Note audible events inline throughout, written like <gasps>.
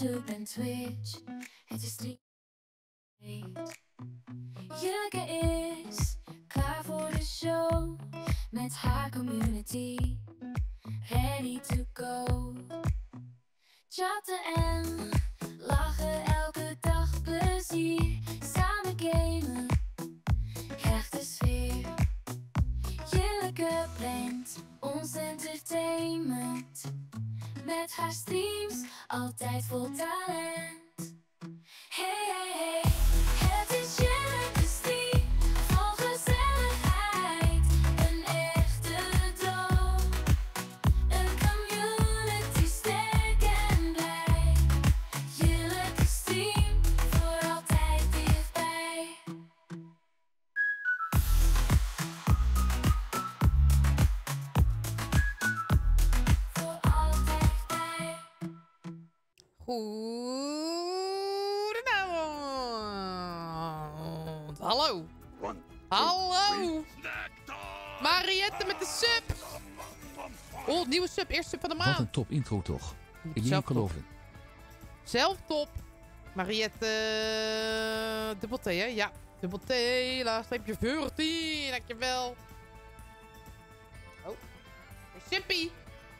YouTube en Twitch. Top intro toch. Ik niet geloven. Zelf top. Mariette uh, dubbel T, hè? Ja. Dubbel T, laag streepje 14. Dankjewel. Oh. Sippie.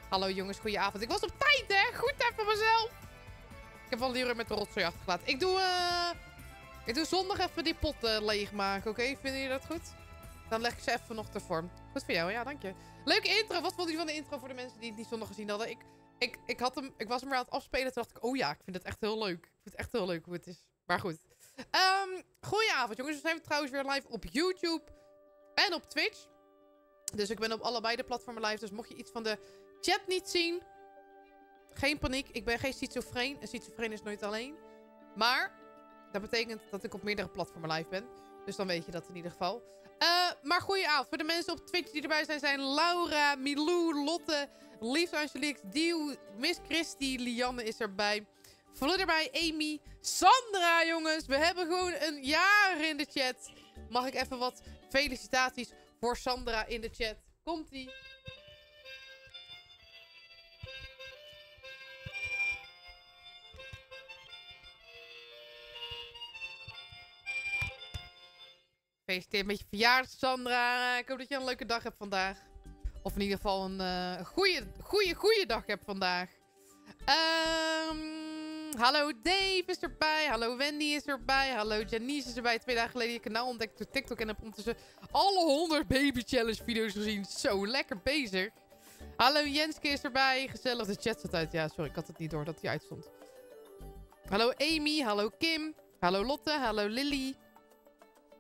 Hallo jongens, goedenavond. Ik was op tijd, hè? Goed even mezelf. Ik heb al uur met de rotzooi achtergelaten. Ik doe, eh... ik doe zondag even die pot eh, leegmaken, oké? Vinden jullie dat goed? Dan leg ik ze even nog te vorm. Goed voor jou, ja, dank je. Leuke intro. Wat vond je van de intro voor de mensen die het niet zondag gezien hadden? Ik, ik, ik, had hem, ik was hem weer aan het afspelen. Toen dacht ik, oh ja, ik vind het echt heel leuk. Ik vind het echt heel leuk hoe het is. Maar goed. Ehm goedenavond, jongens. We zijn trouwens weer live op YouTube en op Twitch. Dus ik ben op allebei de platformen live. Dus mocht je iets van de chat niet zien, geen paniek. Ik ben geen schizofreen. En schizofreen is nooit alleen. Maar dat betekent dat ik op meerdere platformen live ben. Dus dan weet je dat in ieder geval. Maar goedenavond. Voor de mensen op Twitch die erbij zijn, zijn Laura, Milou, Lotte, Lief Angelique, Dieuw, Miss Christy, Lianne is erbij. Vloed erbij, Amy, Sandra, jongens. We hebben gewoon een jaar in de chat. Mag ik even wat felicitaties voor Sandra in de chat? Komt-ie. Gefeliciteerd met je verjaardag, Sandra. Ik hoop dat je een leuke dag hebt vandaag. Of in ieder geval een eh goede, goede, goede dag hebt vandaag. Ehm, hallo Dave is erbij. Hallo Wendy is erbij. Hallo Janice is erbij. Twee dagen geleden je kanaal ontdekt door TikTok. En heb ondertussen alle 100 baby challenge video's gezien. Zo lekker bezig. Hallo Jenske is erbij. Gezellig. De chat staat uit. Ja, sorry. Ik had het niet door dat hij uitstond. Hallo Amy. Hallo Kim. Hallo Lotte. Hallo Lily.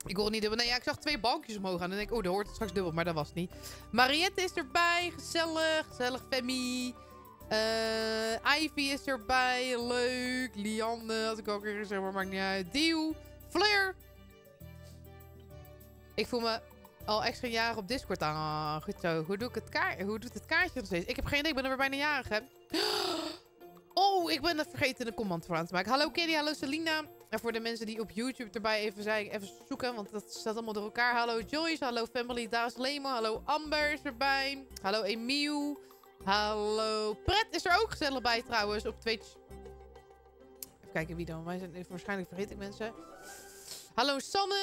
Ik hoor niet dubbel. Nee, ja, ik zag twee balkjes omhoog gaan. En denk ik, oh, daar hoort het straks dubbel. Maar dat was het niet. Mariette is erbij. Gezellig. Gezellig, Femi. Eh Ivy is erbij. Leuk. Lianne had ik ook weer gezegd, maar maakt niet uit. Dieuw. Fleur. Ik voel me al extra jaren op Discord aan. Goed zo. Hoe, doe het hoe doet het kaartje nog steeds? Ik heb geen idee. Ik ben er weer bijna jarig, hè. Oh, ik ben het vergeten een comment voor aan te maken. Hallo Kitty, hallo Selina. En voor de mensen die op YouTube erbij even zijn, even zoeken, want dat staat allemaal door elkaar. Hallo Joyce, hallo Family, Daas Lemo, hallo Amber is erbij. Hallo Emiel. Hallo Pret is er ook gezellig bij trouwens op Twitch. Even kijken wie dan. Wij zijn waarschijnlijk vergeet ik mensen. Hallo Sanne.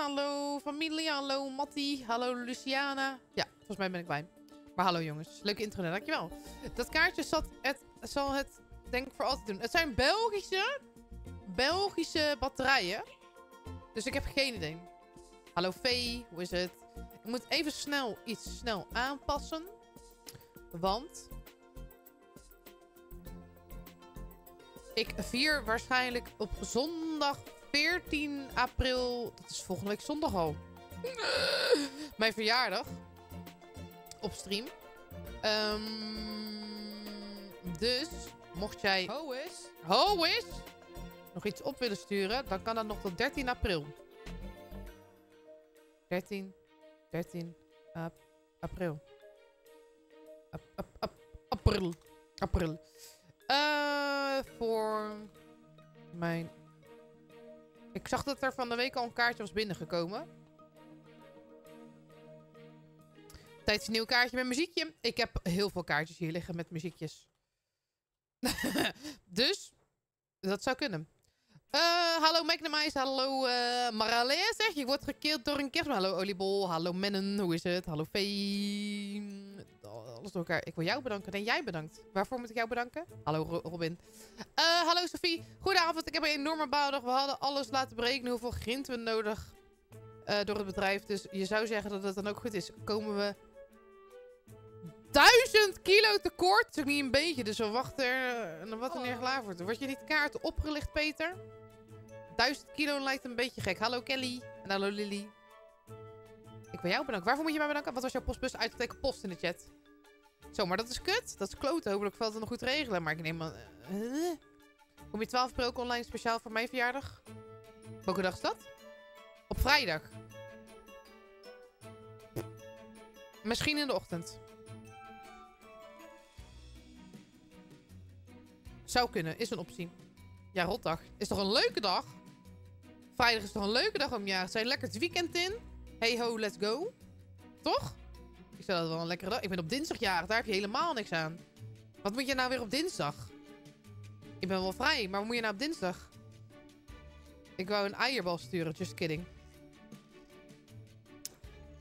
Hallo familie. Hallo Mattie. Hallo Luciana. Ja, volgens mij ben ik bij. Maar hallo jongens. Leuke intro, dankjewel. Dat kaartje zat het, zal het denk ik voor altijd doen. Het zijn Belgische, Belgische batterijen. Dus ik heb geen idee. Hallo Vee, hoe is het? Ik moet even snel iets snel aanpassen. Want... Ik vier waarschijnlijk op zondag 14 april... Dat is volgende week zondag al. Mijn verjaardag. Op stream. Ehm, dus, mocht jij... Ho is. Ho is! Nog iets op willen sturen, dan kan dat nog tot 13 april. 13, 13 ap- april. Ap- ap- ap- april. April. Eh, voor mijn... Ik zag dat er van de week al een kaartje was binnengekomen. Tijdens een nieuw kaartje met muziekje. Ik heb heel veel kaartjes hier liggen met muziekjes. <laughs> dus, dat zou kunnen. Eh, hallo McNamais, hallo uh, Marale, zeg je wordt gekeerd door een kerst. Hallo Oliebol, hallo Mennen, hoe is het? Hallo Vee. Alles door elkaar. Ik wil jou bedanken en jij bedankt. Waarvoor moet ik jou bedanken? Hallo Ro- Robin. Eh, hallo Sophie, goedenavond. Ik heb een enorme bouwdag. We hadden alles laten berekenen hoeveel grind we nodig eh, door het bedrijf. Dus je zou zeggen dat het dan ook goed is. Komen we 1000 kilo tekort? Dat niet een beetje, dus we wachten er uh, wat er neer klaar wordt. Word je niet kaart opgelicht, Peter? 1000 kilo lijkt een beetje gek. Hallo Kelly. En hallo Lily. Ik wil jou bedanken. Waarvoor moet je mij bedanken? Wat was jouw postbus? Uitgeteken post in de chat. Zo, maar dat is kut. Dat is kloten. Hopelijk valt het nog goed regelen. Maar ik neem aan... Uh, Kom je 12 april ook online speciaal voor mijn verjaardag? Welke dag is dat? Op vrijdag. Misschien in de ochtend. Zou kunnen, is een optie. Ja, rotdag. Is toch een leuke dag? Vrijdag is toch een leuke dag om te zijn. Lekker het weekend in. Hey ho, let's go. Toch? Ik vind dat wel een lekkere dag. Ik ben op dinsdag jarig, daar heb je helemaal niks aan. Wat moet je nou weer op dinsdag? Ik ben wel vrij, maar wat moet je nou op dinsdag? Ik wou een eierbal sturen, just kidding.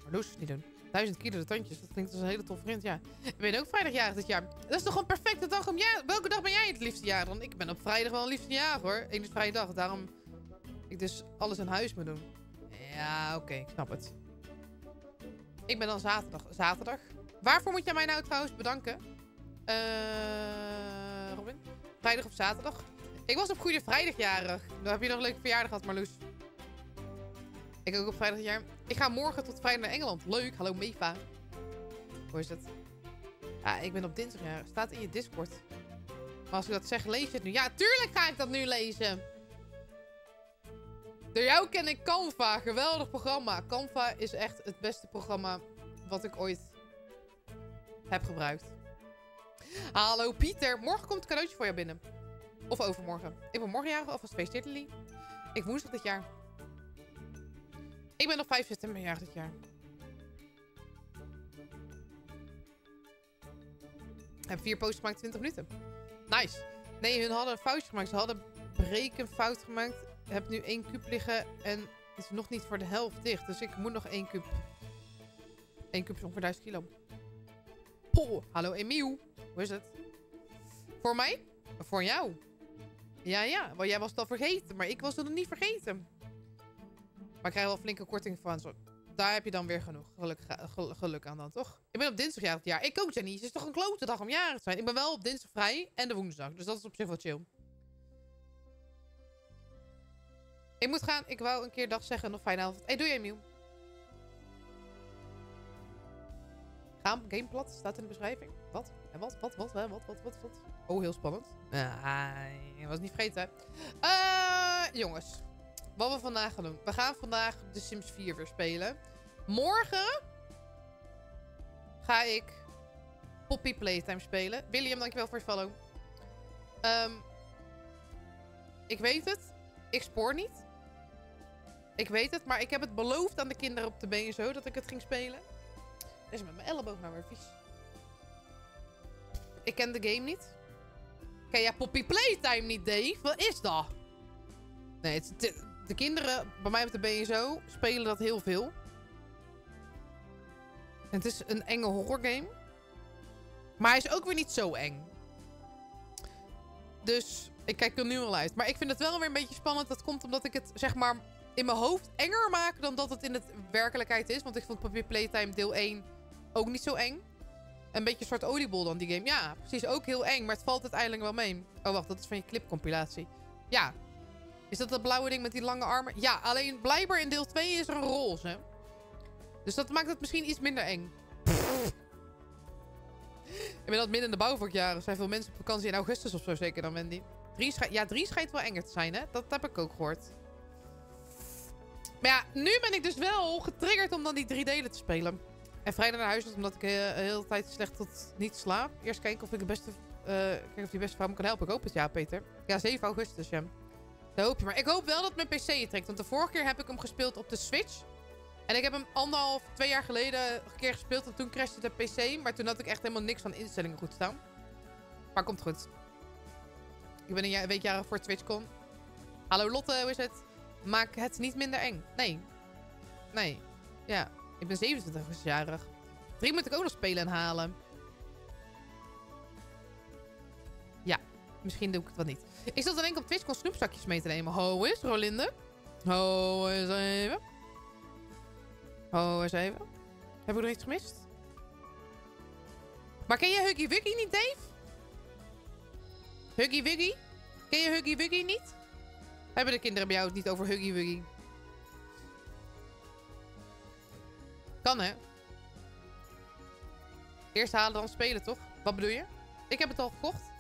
Maar Loes, niet doen. Duizend kilo de tandjes, dat klinkt als een hele toffe vriend, ja. Ik ben ook vrijdagjarig dit jaar. Dat is toch een perfecte dag om ja. Welke dag ben jij het liefste jaar dan? Ik ben op vrijdag wel een liefste jaar hoor. Eén is vrije dag, daarom ik dus alles in huis moet doen. Ja, oké, ik snap het. Ik ben dan zaterdag. Zaterdag. Waarvoor moet jij mij nou trouwens bedanken? Eh, Robin? Vrijdag of zaterdag? Ik was op Goede Vrijdagjarig. Dan heb je nog een leuke verjaardag gehad, Marloes. Ik ook op vrijdagjaar. Ik ga morgen tot vrijdag naar Engeland. Leuk. Hallo Meva. Hoe is het? Ja, ik ben op dinsdagjarig. Staat in je Discord. Maar als ik dat zeg, lees je het nu. Ja, tuurlijk ga ik dat nu lezen. Door jou ken ik Canva. Geweldig programma. Canva is echt het beste programma wat ik ooit heb gebruikt. Hallo Pieter. Morgen komt een cadeautje voor jou binnen. Of overmorgen. Ik ben morgen jarig. Alvast gefeliciteerd. Ik woensdag dit jaar. Ik ben op 5 september jarig dit jaar. Heb vier posts gemaakt in 20 minuten. Nice. Nee, hun hadden een foutje gemaakt. Ze hadden breken fout gemaakt. Heb nu één kuub liggen en is nog niet voor de helft dicht. Dus ik moet nog één kuub. Eén kuub is ongeveer 1000 kilo. Hallo Emiel. Hoe is het? Voor mij? Voor jou? Ja, ja. Want jij was het al vergeten. Maar ik was het nog niet vergeten. Maar ik krijg wel flinke korting van. Zo. Daar heb je dan weer genoeg. Geluk, gel- geluk aan dan, toch? Ik ben op dinsdag jarig jaar. Ik ook, Jenny. Het is toch een klote dag om jarig te zijn? Ik ben wel op dinsdag vrij en de woensdag. Dus dat is op zich wel chill. Ik moet gaan. Ik wou een keer dag zeggen. Nog fijne avond. Hey, doei Emiel. Gaan gameplat. Staat in de beschrijving. Wat? En wat? Wat? Wat? Wat? Wat? Wat? Wat? wat? Oh, heel spannend. Ah, was niet vergeten, hè? Eh, jongens. Wat we vandaag gaan doen. We gaan vandaag The Sims 4 weer spelen. Morgen ga ik Poppy Playtime spelen. William, dankjewel voor je follow. Ehm, ik weet het. Ik spoor niet. Ik weet het, maar ik heb het beloofd aan de kinderen op de BSO dat ik het ging spelen. Is met mijn elleboog nou weer vies. Ik ken de game niet. Ken jij Poppy Playtime niet, Dave? Wat is dat? Nee, het, de, de kinderen bij mij op de BSO spelen dat heel veel. Het is een enge horrorgame. Maar hij is ook weer niet zo eng. Dus ik kijk er nu al uit. Maar ik vind het wel weer een beetje spannend. Dat komt omdat ik het zeg maar in mijn hoofd enger maak dan dat het in de werkelijkheid is. Want ik vond Papier Playtime deel 1 ook niet zo eng. Een beetje een soort oliebol dan die game. Ja, precies. Ook heel eng. Maar het valt uiteindelijk wel mee. Oh, wacht. Dat is van je clipcompilatie. Ja. Is dat dat blauwe ding met die lange armen? Ja, alleen blijkbaar in deel 2 is er een roze. Dus dat maakt het misschien iets minder eng. Ik ben dat midden in de bouwvakjaren. Er zijn veel mensen op vakantie in augustus of zo zeker dan Wendy. Drie ja, drie schijnt wel enger te zijn, hè? Dat heb ik ook gehoord. Maar ja, nu ben ik dus wel getriggerd om dan die drie delen te spelen. En vrijdag naar huis, omdat ik eh, de hele tijd slecht tot niet slaap. Eerst kijken of ik de beste, eh, kijken of die beste vrouw me kan helpen. Ik hoop het, ja, Peter. Ja, 7 augustus, ja. Dat hoop je. Maar ik hoop wel dat mijn PC het trekt. Want de vorige keer heb ik hem gespeeld op de Switch. En ik heb hem anderhalf, twee jaar geleden een keer gespeeld. En toen crashte de PC. Maar toen had ik echt helemaal niks van instellingen goed staan. Maar komt goed. Ik ben een week jarig voor TwitchCon. Hallo Lotte, hoe is het? Maak het niet minder eng. Nee. Nee. Ja, ik ben 27 jarig. Drie moet ik ook nog spelen en halen. Ja, misschien doe ik het wel niet. Ik zat dan op TwitchCon snoepzakjes mee te nemen. Ho is, Rolinde. Ho eens even. Ho eens even. Heb ik nog iets gemist? Maar ken je Huggy Wuggy niet, Dave? Huggy Wuggy? Ken je Huggy Wuggy niet? Hebben de kinderen bij jou het niet over Huggy Wuggy? Kan, hè? Eerst halen, dan spelen, toch? Wat bedoel je? Ik heb het al gekocht.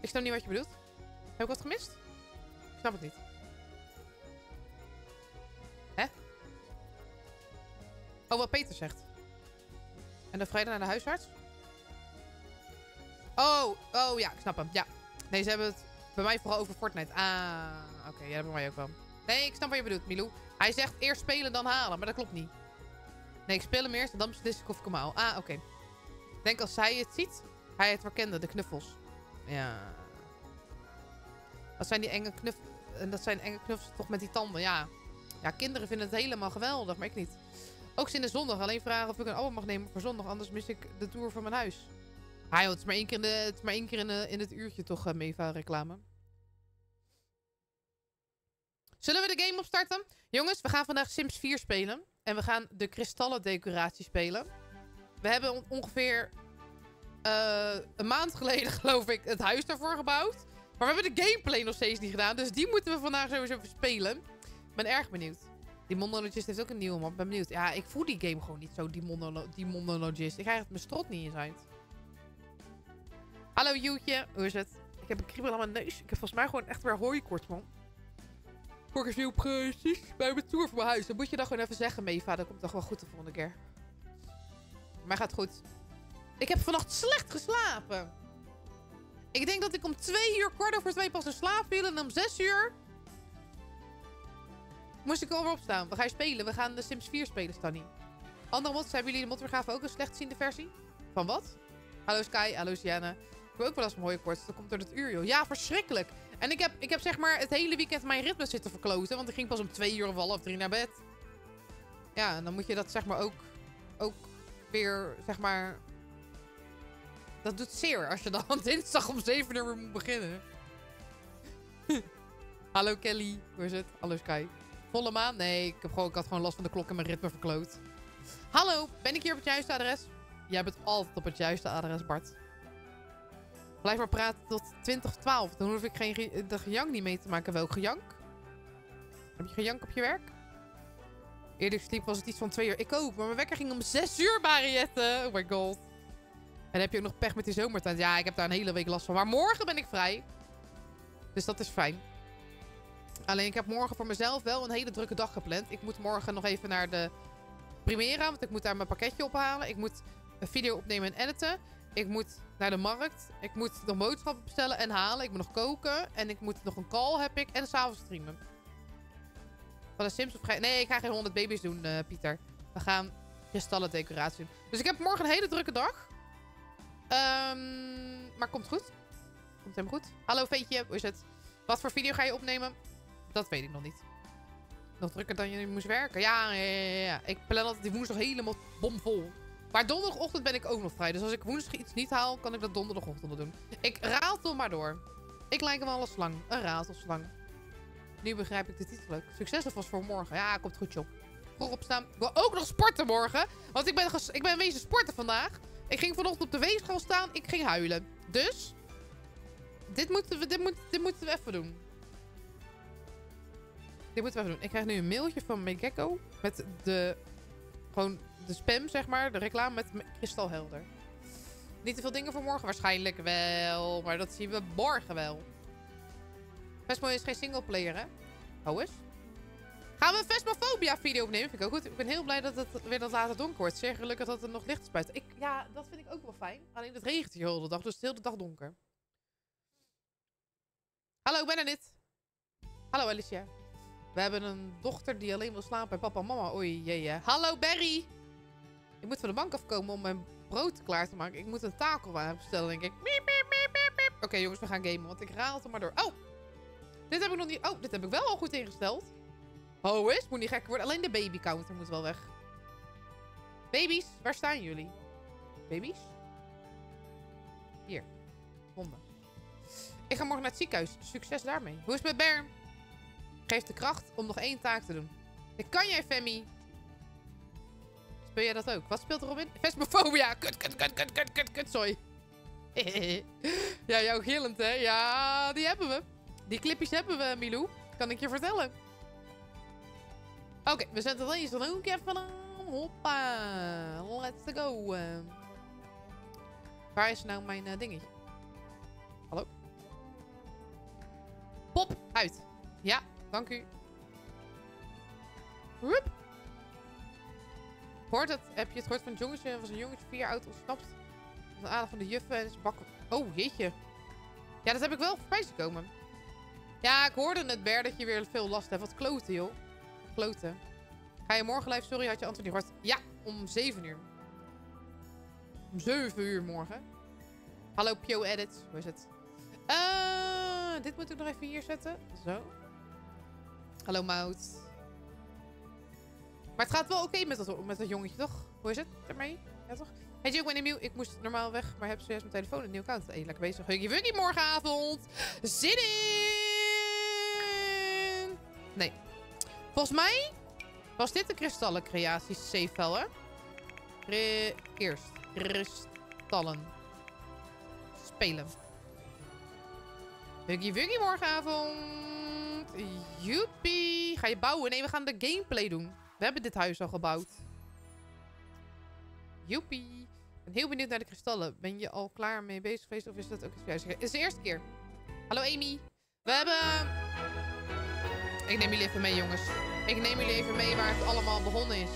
Ik snap niet wat je bedoelt. Heb ik wat gemist? Ik snap het niet. Hè? Oh, wat Peter zegt. En dan vrijdag naar de huisarts? Oh, oh ja, ik snap hem. Ja. Nee, ze hebben het bij mij vooral over Fortnite. Ah, oké. ja, dat bij mij ook wel. Nee, ik snap wat je bedoelt, Milou. Hij zegt eerst spelen, dan halen. Maar dat klopt niet. Nee, ik speel hem eerst en dan beslis ik of ik hem. Ah, oké. Ik denk als hij het ziet, hij het herkende, de knuffels. Ja. Dat zijn die enge knuffels. En dat zijn enge knuffels toch met die tanden, ja. Ja, kinderen vinden het helemaal geweldig, maar ik niet. Ook zin in zondag. Alleen vragen of ik een album mag nemen voor zondag. Anders mis ik de tour van mijn huis. Ah joh, het is maar één keer in, de, het, maar één keer in, de, in het uurtje toch, uh, reclame. Zullen we de game opstarten? Jongens, we gaan vandaag Sims 4 spelen. En we gaan de kristallen decoratie spelen. We hebben on- ongeveer eh, een maand geleden, <laughs> geloof ik, het huis daarvoor gebouwd. Maar we hebben de gameplay nog steeds niet gedaan. Dus die moeten we vandaag sowieso even spelen. Ik ben erg benieuwd. Die monologist heeft ook een nieuwe man. Ik ben benieuwd. Ja, ik voel die game gewoon niet zo, die, monolo die monologist. Ik krijg het mijn strot niet eens uit. Hallo Joetje, hoe is het? Ik heb een kriebel aan mijn neus. Ik heb volgens mij gewoon echt weer hooikoorts, man. Voor ik heel precies bij mijn tour voor mijn huis. Dan moet je dat gewoon even zeggen, Meva. Dat komt toch wel goed de volgende keer. Maar gaat goed. Ik heb vannacht slecht geslapen. Ik denk dat ik om twee uur kwart over twee pas in slaap viel. En om zes uur... Moest ik alweer opstaan. We gaan spelen. We gaan de Sims 4 spelen, Stanny. Andere mods, hebben jullie de modweergaven ook een slechtziende versie? Van wat? Hallo Sky, hallo Sienna. Ik heb ook wel eens een mooie kort. Dat komt door het uur, joh. Ja, verschrikkelijk. En ik heb, ik heb zeg maar het hele weekend mijn ritme zitten verkloten. Want ik ging pas om twee uur of half drie naar bed. Ja, en dan moet je dat zeg maar ook, ook weer, zeg maar... Dat doet zeer als je dan <laughs> dinsdag om zeven uur weer moet beginnen. <laughs> hallo Kelly, hoe is het? Hallo Sky. Volle maan? Nee, ik, heb gewoon, ik had gewoon last van de klok en mijn ritme verkloot. Hallo, ben ik hier op het juiste adres? Jij bent altijd op het juiste adres, Bart. Blijf maar praten tot 2012. Dan hoef ik geen ge- de gejank niet mee te maken. Welk gejank? Heb je gejank op je werk? Eerder sliep was het iets van twee uur. Ik ook, maar mijn wekker ging om zes uur, Mariette. Oh my god. En heb je ook nog pech met die zomertijd. Ja, ik heb daar een hele week last van. Maar morgen ben ik vrij. Dus dat is fijn. Alleen ik heb morgen voor mezelf wel een hele drukke dag gepland. Ik moet morgen nog even naar de Primera, want ik moet daar mijn pakketje ophalen. Ik moet een video opnemen en editen. Ik moet naar de markt. Ik moet nog boodschappen bestellen en halen. Ik moet nog koken. En ik moet nog een call heb ik. En s'avonds streamen. Van de Sims of ga... Nee, ik ga geen 100 baby's doen, eh, Pieter. We gaan kristallen decoratie doen. Dus ik heb morgen een hele drukke dag. Ehm, maar komt goed. Komt helemaal goed. Hallo Veetje, hoe is het? Wat voor video ga je opnemen? Dat weet ik nog niet. Nog drukker dan je moest werken. Ja, ja, ja, ja. Ik plan altijd die woensdag helemaal bomvol. Maar donderdagochtend ben ik ook nog vrij. Dus als ik woensdag iets niet haal, kan ik dat donderdagochtend doen. Ik ratel maar door. Ik lijk wel een slang. Een ratelslang. Nu begrijp ik de titel ook. Succes alvast voor morgen. Ja, komt goed, joh. Vroeg opstaan. Ik wil ook nog sporten morgen. Want ik ben, ik ben wezen sporten vandaag. Ik ging vanochtend op de weegschaal staan. Ik ging huilen. Dus... Dit moeten we, dit moet, dit moeten we even doen. Dit moeten we even doen. Ik krijg nu een mailtje van Megekko. Met de... Gewoon de spam, zeg maar. De reclame met me- kristalhelder. Niet te veel dingen voor morgen. Waarschijnlijk wel. Maar dat zien we morgen wel. Vesmo is geen singleplayer, hè? Oh eens. Gaan we een Vesmophobia video opnemen? Vind ik ook goed. Ik ben heel blij dat het weer dat later donker wordt. Zeer gelukkig dat het nog licht is buiten. Ik, ja, dat vind ik ook wel fijn. Alleen het regent hier heel de dag. Dus het is de hele dag donker. Hallo, ik ben er. Hallo Alicia. We hebben een dochter die alleen wil slapen bij papa en mama. Oei, jee, jee. Hallo Barry. Ik moet van de bank afkomen om mijn brood klaar te maken. Ik moet een takelwaan bestellen, denk ik. Oké, jongens, we gaan gamen. Want ik raal het maar door. Oh! Dit heb ik nog niet... Oh, dit heb ik wel al goed ingesteld. Oh, is? Moet niet gek worden. Alleen de baby counter moet wel weg. Baby's, waar staan jullie? Baby's? Hier. Honden. Ik ga morgen naar het ziekenhuis. Succes daarmee. Hoe is het met Berm? Geef de kracht om nog één taak te doen. Dat kan jij, Femi. Speel jij dat ook? Wat speelt erop in? Vesmofobia. Kut, kut, kut, kut, kut, kut, kut, sorry. <laughs> ja, jouw gillend, hè? Ja, die hebben we. Die clipjes hebben we, Milou. Kan ik je vertellen. Oké, we zetten deze dan ook even aan. Hoppa. Let's go. Eh, waar is nou mijn eh, dingetje? Hallo? Pop, uit. Ja, dank u. Hoort het? Heb je het gehoord van een jongetje? Er was een jongetje vier jaar oud ontsnapt. Van de van de juffen en is bakken. Oh, jeetje. Ja, dat heb ik wel voorbij zien komen. Ja, ik hoorde het, Ber, dat je weer veel last hebt. Wat kloten, joh. Kloten. Ga je morgen live? Sorry, had je niet gehoord. Ja, om 7 uur. Om 7 uur morgen. Hallo, Pio Edits. Hoe is het? Eh, dit moet ik nog even hier zetten. Zo. Hallo, Mout. Maar het gaat wel oké met, dat, met dat jongetje, toch? Hoe is het ermee? Ja, toch? Hey Joe, ik ben nieuw. Ik moest normaal weg, maar heb zojuist mijn telefoon een nieuw account. Hey, lekker bezig. Huggy Wuggy morgenavond. Zin in! Nee. Volgens mij was dit de kristallen creatie safe wel, hè? Re eerst. Kristallen. Spelen. Huggy Wuggy morgenavond. Joepie. Ga je bouwen? Nee, we gaan de gameplay doen. We hebben dit huis al gebouwd. Joepie. Ik ben heel benieuwd naar de kristallen. Ben je al klaar mee bezig geweest of is dat ook het juiste? Het is de eerste keer. Hallo Amy. We hebben... Ik neem jullie even mee jongens. Ik neem jullie even mee waar het allemaal begonnen is.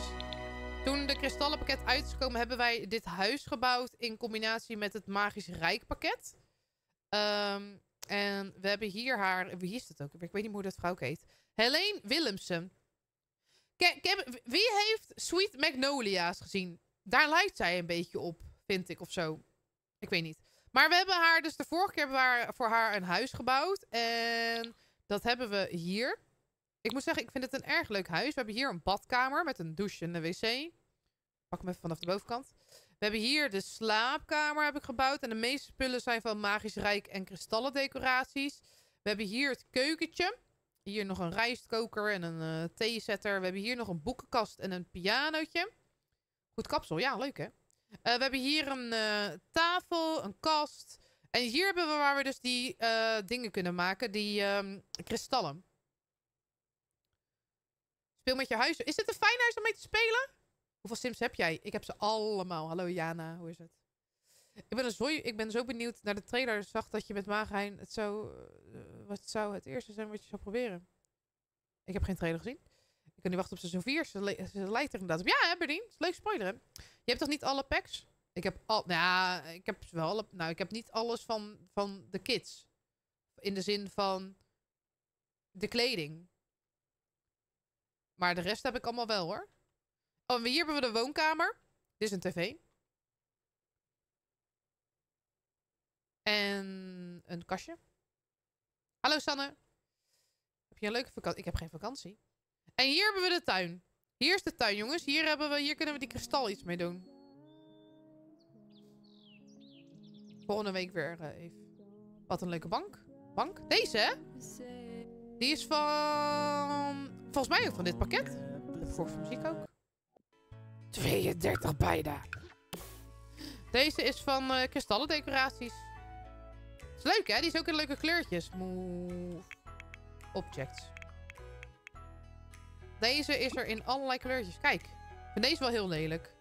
Toen de kristallenpakket uit is gekomen hebben wij dit huis gebouwd in combinatie met het Magisch Rijk pakket. Ehm, en we hebben hier haar... Wie is het ook? Ik weet niet hoe dat vrouw heet. Helene Willemsen. Ke- wie heeft Sweet Magnolia's gezien? Daar lijkt zij een beetje op, vind ik, of zo. Ik weet niet. Maar we hebben haar, dus de vorige keer hebben we voor haar een huis gebouwd. En dat hebben we hier. Ik moet zeggen, ik vind het een erg leuk huis. We hebben hier een badkamer met een douche en een wc. Pak hem even vanaf de bovenkant. We hebben hier de slaapkamer heb ik gebouwd. En de meeste spullen zijn van Magisch Rijk en kristallen decoraties. We hebben hier het keukentje. Hier nog een rijstkoker en een eh theezetter. We hebben hier nog een boekenkast en een pianootje. Goed kapsel, ja, leuk hè? Eh, we hebben hier een eh, tafel, een kast. En hier hebben we waar we dus die dingen kunnen maken. Die ehm, kristallen. Speel met je huis. Is dit een fijn huis om mee te spelen? Hoeveel sims heb jij? Ik heb ze allemaal. Hallo Jana, hoe is het? Ik ben, zo, ik ben zo benieuwd naar de trailer. Zag dat je met Maagheim het zou, eh, wat zou het eerste zijn wat je zou proberen. Ik heb geen trailer gezien. Ik kan niet wachten op seizoen 4. Ze, ze lijkt er inderdaad op. Ja, hè, Berdien? Is leuk spoiler, hè? Je hebt toch niet alle packs? Ik heb al... Nou, ik heb wel... Alle, nou, ik heb niet alles van, van de kids. In de zin van de kleding. Maar de rest heb ik allemaal wel, hoor. Oh, hier hebben we de woonkamer. Dit is een tv. En een kastje. Hallo Sanne. Heb je een leuke vakantie? Ik heb geen vakantie. En hier hebben we de tuin. Hier is de tuin, jongens. Hier, hebben we, hier kunnen we die kristal iets mee doen. Volgende week weer eh, even. Wat een leuke bank. Bank? Deze, hè? Die is van... Volgens mij ook van dit pakket. De voor muziek ook. 32 bijna. Deze is van eh kristallen decoraties. Is leuk, hè? Die is ook in leuke kleurtjes. Move. Objects. Deze is er in allerlei kleurtjes. Kijk. Ik vind deze wel heel lelijk.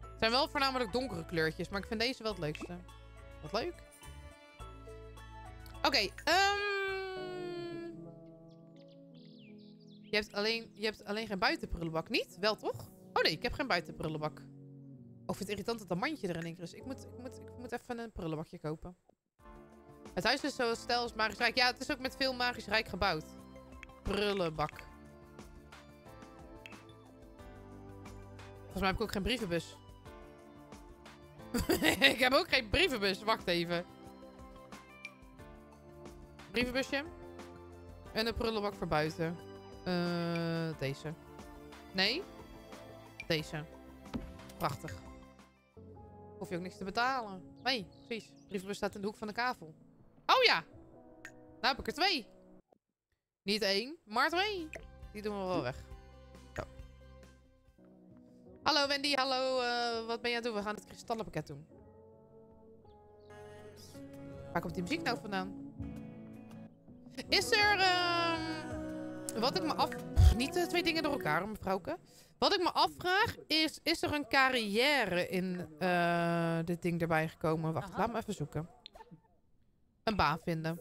Het zijn wel voornamelijk donkere kleurtjes. Maar ik vind deze wel het leukste. Wat leuk. Oké. ehm. Je hebt, alleen, je hebt alleen geen buitenprullenbak. Niet? Wel toch? Oh nee, ik heb geen buitenprullenbak. Oh, ik vind het irritant dat dat mandje erin is. Ik moet, ik, moet, ik moet even een prullenbakje kopen. Het huis is zo stijl als Magisch Rijk. Ja, het is ook met veel Magisch Rijk gebouwd. Prullenbak. Volgens mij heb ik ook geen brievenbus. <laughs> ik heb ook geen brievenbus. Wacht even. Brievenbusje. En een prullenbak voor buiten. Eh, deze. Nee? Deze. Prachtig. Hoef je ook niks te betalen. Nee, precies. Brievenbus staat in de hoek van de kavel. Oh ja! Nou heb ik er twee. Niet één, maar twee. Die doen we wel weg. Zo. Hallo Wendy, hallo. eh, wat ben je aan het doen? We gaan het kristallenpakket doen. Waar komt die muziek nou vandaan? Is er... ehm, wat ik me af... Niet de twee dingen door elkaar, mevrouwke. Wat ik me afvraag is... Is er een carrière in eh, dit ding erbij gekomen? Wacht, Aha. laat me even zoeken. Een baan vinden.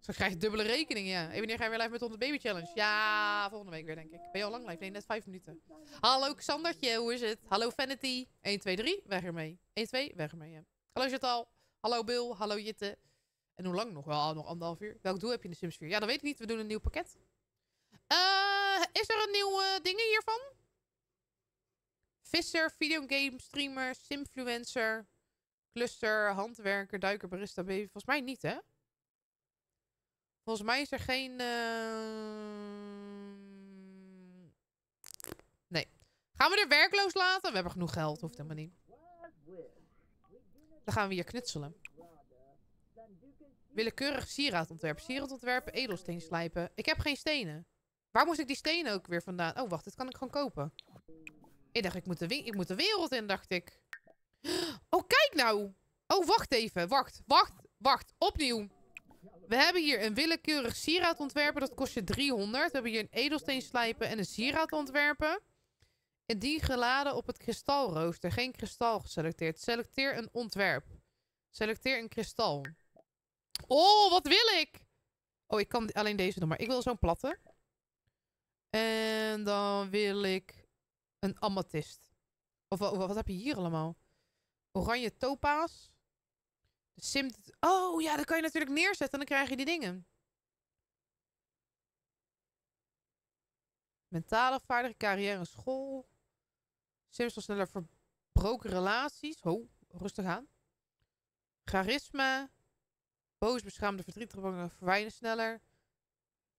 Zo krijg je dubbele rekening, ja. En wanneer ga je weer live met 100 Baby Challenge? Ja, volgende week weer, denk ik. Ben je al lang live? Nee, net vijf minuten. Hallo Xandertje, hoe is het? Hallo Vanity. 1, 2, 3, weg ermee. 1, 2, weg ermee, ja. Hallo Chantal. Hallo Bill. Hallo Jitte. En hoe lang nog? Wel, nog anderhalf uur. Welk doel heb je in de Sims 4? Ja, dat weet ik niet. We doen een nieuw pakket. Eh, is er een nieuw eh, dingen hiervan? Visser, videogame streamer, simfluencer, cluster, handwerker, duiker, barista, baby. Volgens mij niet, hè? Volgens mij is er geen... ehm, Nee. Gaan we er werkloos laten? We hebben genoeg geld. Hoeft helemaal niet. Dan gaan we hier knutselen. Willekeurig sieradontwerp. Sieradontwerpen, edelsteen slijpen. Ik heb geen stenen. Waar moest ik die stenen ook weer vandaan? Oh, wacht. Dit kan ik gewoon kopen. Ik dacht, ik moet de, ik moet wereld in, dacht ik. Oh, kijk nou. Oh, wacht even. Wacht, wacht, wacht. Opnieuw. We hebben hier een willekeurig sieraad ontwerpen. Dat kost je 300. We hebben hier een edelsteen slijpen en een sieraad ontwerpen. En die geladen op het kristalrooster. Geen kristal geselecteerd. Selecteer een ontwerp. Selecteer een kristal. Oh, wat wil ik? Oh, ik kan alleen deze doen. Maar ik wil zo'n platte. En dan wil ik een amethyst. Of wa- wat heb je hier allemaal? Oranje topaas. Sim... Oh ja, dat kan je natuurlijk neerzetten en dan krijg je die dingen. Mentale vaardigheid, carrière en school. Sims sneller verbroken relaties. Ho, rustig aan. Charisma. Boos, beschaamde, verdrietige bangen verwijnen sneller.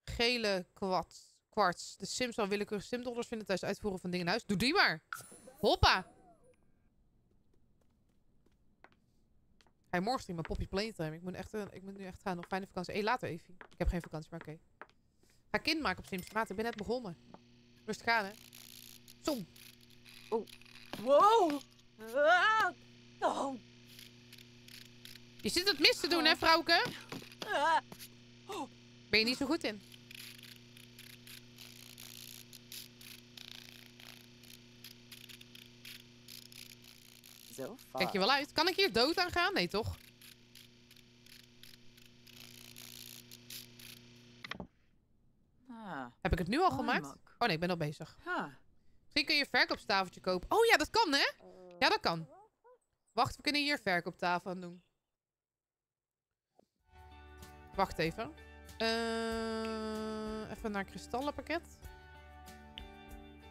Gele kwarts. kwarts. De Sims zal willekeurige simdollars vinden tijdens het uitvoeren van dingen in huis. Doe die maar. Hoppa. Hij morgen streamen Poppy Playtime. Ik moet, echt, eh, ik moet nu echt gaan. Nog fijne vakantie. Hé, later even. Ik heb geen vakantie, maar oké. Ga kind maken op Sims Maat. Ik ben net begonnen. Rustig aan, hè. Zo. Wow! Ah! Oh! Je zit het mis te doen, hè, vrouwke? Ah! Ben je niet zo goed in? Zo Kijk je wel uit. Kan ik hier dood aan gaan? Nee, toch? Ah. Heb ik het nu al gemaakt? Oh nee, ik ben al bezig. Misschien kun je een verkooptafeltje kopen. Oh ja, dat kan, hè? Ja, dat kan. Wacht, we kunnen hier verkooptafel aan doen. Wacht even. Eh, even naar kristallenpakket.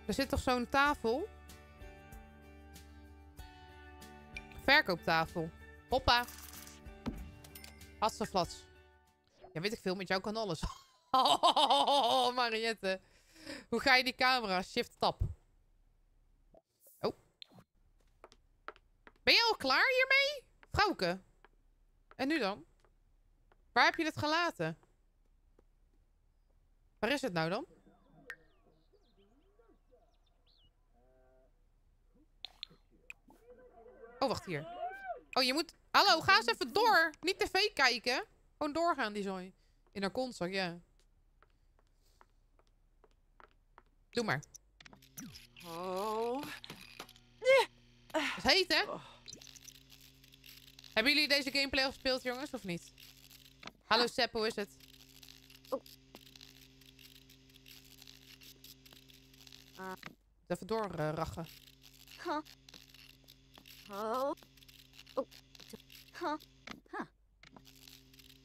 Er zit toch zo'n tafel? Verkooptafel. Hoppa. Hatseflats. Ja, weet ik veel. Met jou kan alles. <laughs> Oh, Mariette. Hoe ga je die camera? Shift tab. Oh. Ben je al klaar hiermee? Vrouwke. En nu dan? Waar heb je het gelaten? Waar is het nou dan? Oh, wacht hier. Oh, je moet... Hallo, ga eens even door. Niet tv kijken. Gewoon doorgaan, die zooi. In haar kontzak, ja. Doe maar. Oh. Het is heet, hè? Hebben jullie deze gameplay al gespeeld, jongens, of niet? Hallo Sepp, hoe is het? Even doorrachen. Huh. Oh. Huh.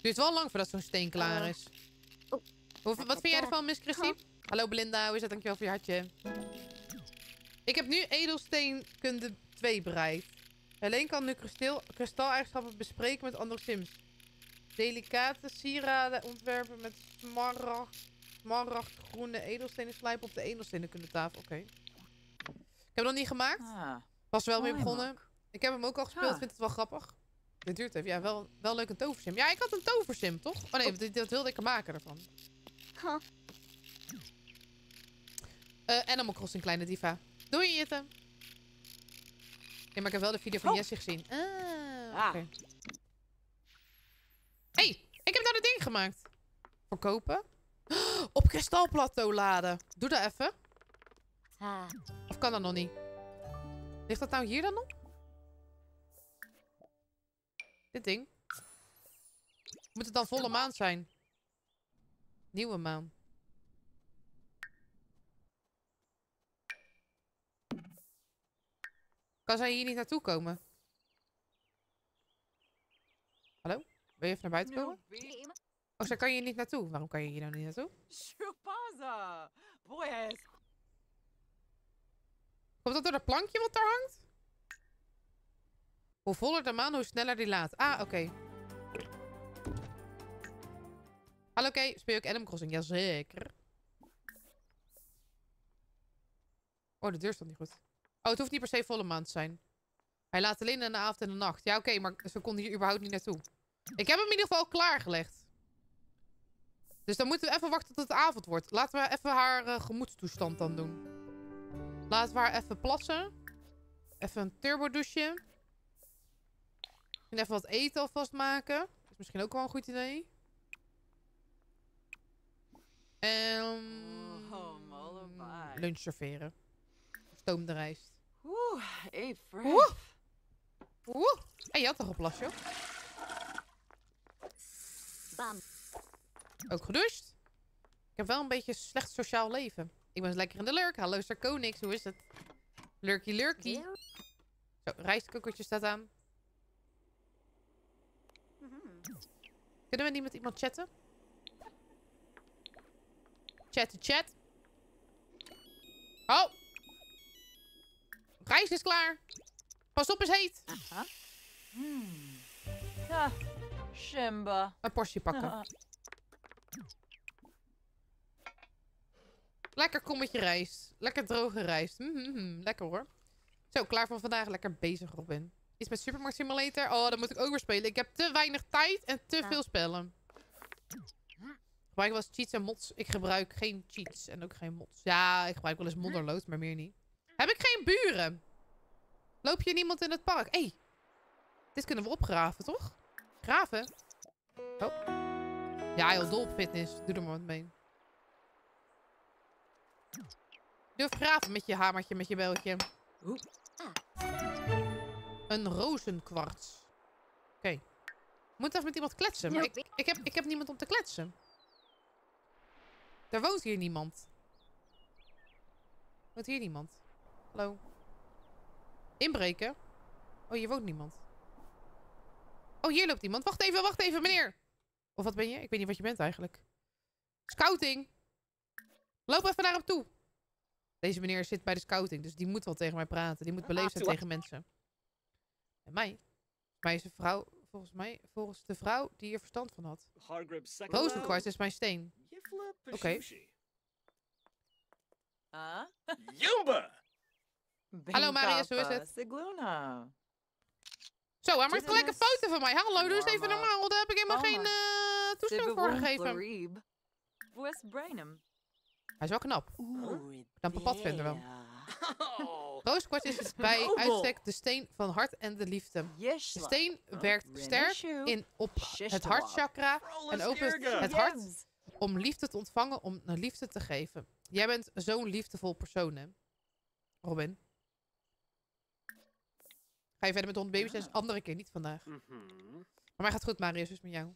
Duurt wel lang voordat zo'n steen klaar is. Hoe, wat vind jij ervan, Miss Christie? Hallo Belinda, hoe is het? Dankjewel voor je hartje. Ik heb nu edelsteenkunde 2 bereid. Alleen kan nu kristal, kristaaleigenschappen bespreken met andere sims. Delicate sieraden ontwerpen met smaragd, smaragd groene edelstenen slijpen op de edelstenen kunnen tafel. Oké. Ik heb hem nog niet gemaakt. Ah, Pas wel mee mooi, begonnen. Ik heb hem ook al gespeeld. Ah. vind het wel grappig. Dit duurt even. Ja, wel, wel leuk een toversim. Ja, ik had een toversim, toch? Oh nee, dat, dat wilde ik er maken ervan. Huh. Eh Animal Crossing, kleine diva. Doei, Jitte. Ja, maar ik heb wel de video van Oh. Jessie gezien. Ah, Ah. oké. Hey, ik heb nou dat ding gemaakt. Verkopen. <gasps> Op kristalplateau laden. Doe dat even. Ah. Of kan dat nog niet? Ligt dat nou hier dan nog? Dit ding. Moet het dan volle maan zijn? Nieuwe maan. Kan zij hier niet naartoe komen? Hallo? Wil je even naar buiten komen? Oh, zij kan je hier niet naartoe. Waarom kan je hier nou niet naartoe? Chupaza. Pues. Komt dat door dat plankje wat daar hangt? Hoe voller de maan, hoe sneller die laat. Ah, oké. Hallo, oké. Speel ook Animal Crossing? Jazeker. Oh, de deur staat niet goed. Oh, het hoeft niet per se volle maan te zijn. Hij laat alleen in de avond en de nacht. Ja, oké, maar ze konden hier überhaupt niet naartoe. Ik heb hem in ieder geval klaargelegd. Dus dan moeten we even wachten tot het avond wordt. Laten we even haar eh, gemoedstoestand dan doen. Laten we haar even plassen. Even een turbo douche. En even wat eten alvast maken. Is misschien ook wel een goed idee. En Oh, lunch serveren. Stoomde rijst. Oeh, fresh. Oeh. Oeh. En je had toch een plasje? Ook? Gedoucht. Ik heb wel een beetje slecht sociaal leven. Ik ben lekker in de lurk. Hallo, Sir Konix. Hoe is het? Lurky lurky. Zo, rijstkokkertje staat aan. Mhm. Kunnen we niet met iemand chatten? Chatten, chat. Oh. Rijst is klaar. Pas op, is heet. Aha. Hmm. Ja, Shimba. Een portie pakken. <laughs> Lekker kommetje rijst. Lekker droge rijst. Mhm, lekker hoor. Zo, klaar voor vandaag. Lekker bezig, Robin. Iets met Supermarkt Simulator. Oh, dat moet ik ook weer spelen. Ik heb te weinig tijd en te Ja. veel spellen. Gebruik wel eens cheats en mods. Ik gebruik geen cheats en ook geen mods. Ja, ik gebruik wel eens modderlood, maar meer niet. Heb ik geen buren? Loop je niemand in het park? Hé, hey, dit kunnen we opgraven, toch? Graven? Oh. Ja, heel dol op fitness. Doe er maar wat mee. Durf graven met je hamertje, met je beltje. Een rozenkwarts. Oké. Moet even met iemand kletsen. Maar ik, ik, heb, ik heb niemand om te kletsen. Er woont hier niemand. Woont hier niemand? Hallo? Inbreken? Oh, hier woont niemand. Oh, hier loopt iemand. Wacht even, wacht even, meneer. Of wat ben je? Ik weet niet wat je bent eigenlijk. Scouting. Loop even naar hem toe. Deze meneer zit bij de scouting, dus die moet wel tegen mij praten. Die moet beleefd zijn tegen mensen. En mij? Mij is een vrouw, volgens mij, volgens de vrouw die hier verstand van had. Rozenkwarts is mijn steen. Oké. Ah? Jumba! <laughs> Hallo, Marius, hoe is het? Zo, hij maakt gelijk een foto van mij. Hallo, doe eens even normaal. Daar heb ik helemaal geen eh, toestemming voor gegeven. Florib. West Brainham. Hij is wel knap. Oeh, Knappe padvinder wel. Oh, Rozenkwarts is bij Nobel. <laughs> uitstek de steen van hart en de liefde. De steen werkt sterk in op het hartchakra en opent het hart om liefde te ontvangen, om een liefde te geven. Jij bent zo'n liefdevol persoon, hè? Robin. Ga je verder met de hondbaby's? Dat is een andere keer, niet vandaag. mhm. Maar mij gaat goed, Marius, dus met jou.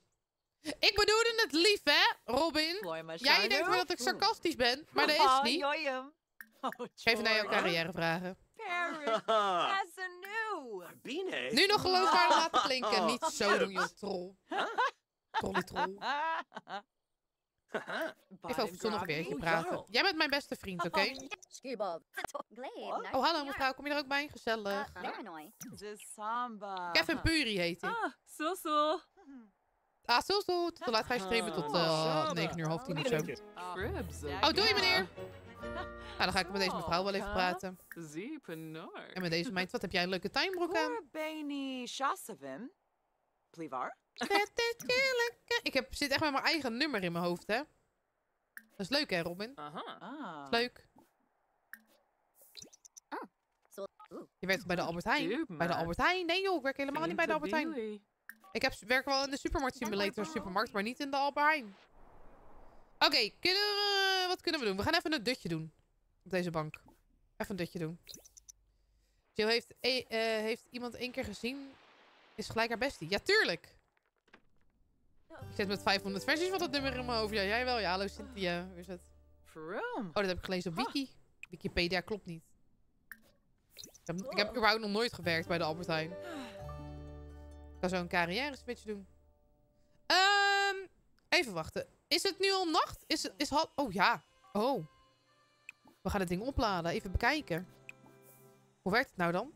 Ik bedoelde het lief, hè, Robin? Jij denkt wel dat ik sarcastisch ben, maar dat <laughs> is Ah, niet. jojem. Oh, Even naar jouw carrière vragen. Paris as a new. Bine. Nu nog geloofwaardig laten klinken. Niet zo doen, joh, troll. Trolly troll. <laughs> Even over Oh, praten. Jij bent mijn beste vriend, oké? <laughs> Oh, hallo mevrouw, kom je er ook bij? Gezellig. Samba. Kevin Puri heet hij. Ah, so so. Ah, zo zo. Tot laat ga je streamen tot eh 9 uur, half tien of zo. Cribs. Oh, doei meneer. Nou, <laughs> dan ga ik met deze mevrouw wel even praten. En met deze meid, wat heb jij een leuke tuinbroek aan? Ik heb, zit echt met mijn eigen nummer in mijn hoofd, hè? Dat is leuk, hè, Robin? Aha. Ah. Leuk. Zo. Oeh. Je werkt bij de Albert Heijn? Bij de. Albert Heijn? Nee joh, ik werk helemaal niet bij de Albert Heijn. Ik heb, werk wel in de supermarkt simulator supermarkt, maar niet in de Albert Heijn. Oké, kunnen we, wat kunnen we doen? We gaan even een dutje doen. Op deze bank. Even een dutje doen. Jill heeft, e- eh, heeft iemand één keer gezien, is gelijk haar bestie. Ja, tuurlijk. Ik zit met 500 versies van dat nummer in mijn hoofd. Ja, jij wel. Ja, hallo Cynthia. Hoe is het? Oh, dat heb ik gelezen op Wiki. Wikipedia klopt niet. Ik heb, ik heb überhaupt nog nooit gewerkt bij de Albert Heijn. Ik kan zo een carrière switch doen. Ehm, even wachten. Is het nu al nacht? Is het, is Oh ja. Oh. We gaan het ding opladen. Even bekijken. Hoe werkt het nou dan?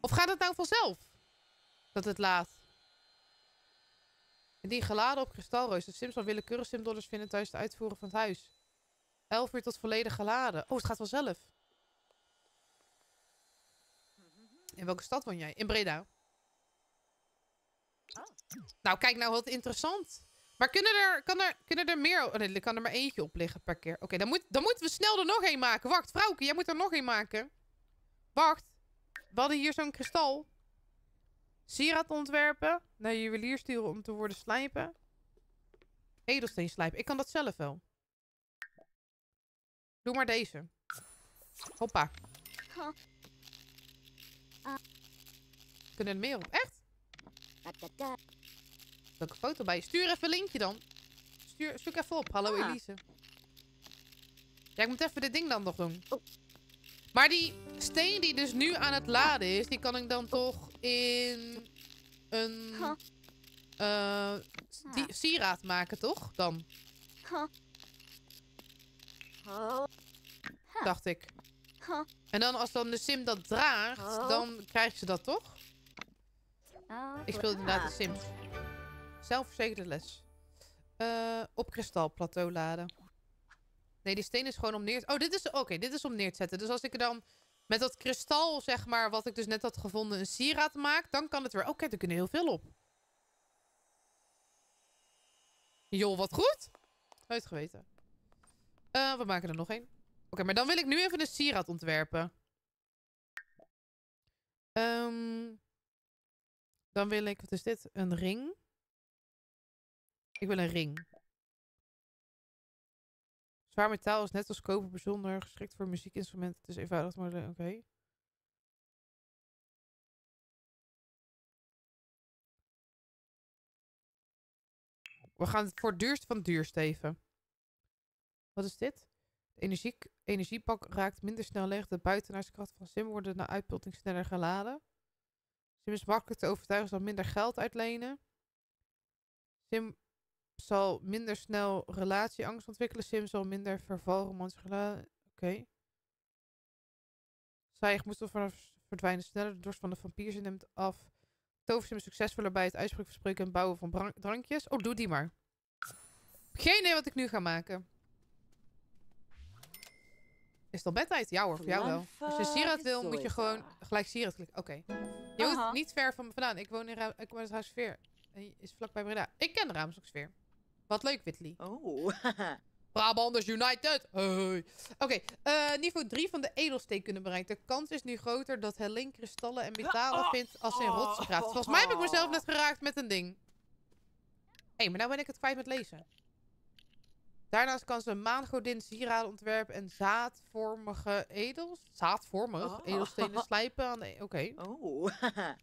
Of gaat het nou vanzelf? Dat het laat. Indien geladen op kristalroos. De sims zal willekeurig simdollars vinden tijdens het uitvoeren van het huis. 11 uur tot volledig geladen. Oh, het gaat vanzelf. In welke stad woon jij? In Breda. Nou, kijk nou wat interessant. Maar kunnen er, kan er, kunnen er meer... Oh er kan er maar eentje op liggen per keer. Oké, dan, moet, dan moeten we snel er nog één maken. Wacht, vrouwke, jij moet er nog één maken. Wacht. We hadden hier zo'n kristal. Sieraad ontwerpen. Naar juwelier sturen om te worden slijpen. Edelsteen slijpen. Ik kan dat zelf wel. Doe maar deze. Hoppa. Kunnen er meer op? Echt? Welke foto bij? Stuur even een linkje dan. Stuur, zoek even op. Hallo Ah. Elise. Ja, ik moet even dit ding dan nog doen. Maar die steen die dus nu aan het laden is, die kan ik dan toch in een Huh. eh, die, sieraad maken, toch? Dan, Huh. Dacht ik. Huh. En dan als dan de sim dat draagt, dan krijgt ze dat toch? Oh, Ik speel inderdaad de Sims. Zelfverzekerde les. Eh, op kristalplateau laden. Nee, die steen is gewoon om neer... Oh, dit is... Oké, dit is om neer te zetten. Dus als ik er dan met dat kristal, zeg maar, wat ik dus net had gevonden, een sieraad maak, dan kan het weer... Oké, er kunnen heel veel op. Joh, wat goed. Nooit geweten. Eh, we maken er nog één. Oké, maar dan wil ik nu even een sieraad ontwerpen. Ehm... Dan wil ik, wat is dit? Een ring. Ik wil een ring. Zwaar metaal is net als koper bijzonder geschikt voor muziekinstrumenten. Het is eenvoudig, maar eh, oké. We gaan het voor het duurst van duurst even. Wat is dit? De energie, energiepak raakt minder snel leeg. De buitenaarskracht van sim worden na uitputting sneller geladen. Sim is makkelijk te overtuigen, zal minder geld uitlenen. Sim zal minder snel relatieangst ontwikkelen. Sim zal minder verval romantisch geladen. Oké. Zij moet vanaf verdwijnen sneller. De dorst van de vampier neemt af. Toversim is succesvoller bij het uitspreken, verspreken en bouwen van drankjes. Oh, doe die maar. Geen idee wat ik nu ga maken. Is het al bedtijd? Ja hoor, voor jou wel. Als je sieraad wil, moet je gewoon gelijk sieraad klikken. Oké. Je woont niet ver van me vandaan. Ik woon in, Ra ik woon in is vlakbij Breda. Ik ken de Raamsdorpsfeer. Wat leuk, Whitley. Oh. <laughs> Brabanders United. Hey. Oké, eh, niveau 3 van de edelsteen kunnen bereiken. De kans is nu groter dat Helene kristallen en metalen vindt als ze in rotsen graaft. Volgens mij heb ik mezelf net geraakt met een ding. Hé, hey, maar nou ben ik het kwijt met lezen. Daarnaast kan ze een maangodin, sieraden ontwerpen en zaadvormige edels... Zaadvormig? Oh. Edelstenen <laughs> slijpen aan de... Oké. Oh.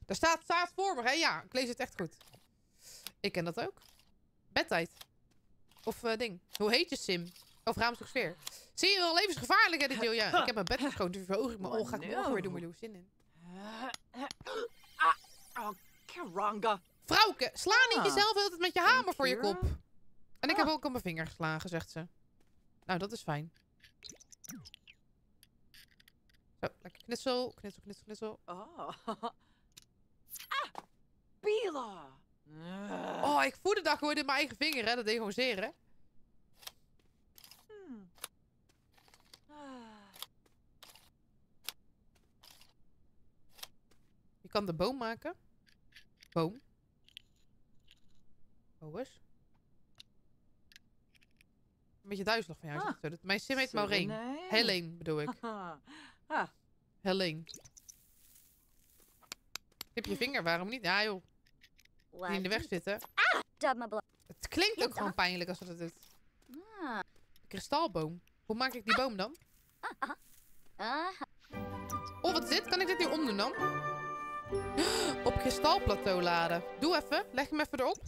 Daar <laughs> staat zaadvormig, hè? Ja, ik lees het echt goed. Ik ken dat ook. Bedtijd. Of eh, ding. Hoe heet je sim? Of Raamsdorpsfeer. Zie je wel levensgevaarlijk, hè, dit deel? Ja, ik heb mijn bed <laughs> geschoten, dus verhoog ik mijn ogen. Ga ik morgen weer doen, maar zin in. ah, oh, Karanga. Vrouwke, sla niet Ah, jezelf altijd met je hamer voor je kop. En ik heb ook op mijn vinger geslagen, zegt ze. Nou, dat is fijn. Zo, lekker knitsel, knitsel, knitsel, knitsel. Oh. <laughs> ah! Bila! Oh, ik voelde dat gewoon in mijn eigen vinger, hè. Dat deed gewoon zeer, hè. Hmm. Ah. Je kan de boom maken. Boom. Boos. Een beetje duizelig van jou. Ah, Mijn sim heet Maureen. Helene bedoel ik. <laughs> Ah, Helene. Knip je vinger, waarom niet? Ja joh, die in de weg zitten. Dubbele. Het klinkt ook gewoon pijnlijk als we dat doet. Ah. Kristalboom. Hoe maak ik die boom dan? Ah. Oh, wat is dit? Kan ik dit nu omdoen dan? <gasps> Op kristalplateau laden. Doe even. Leg hem even erop.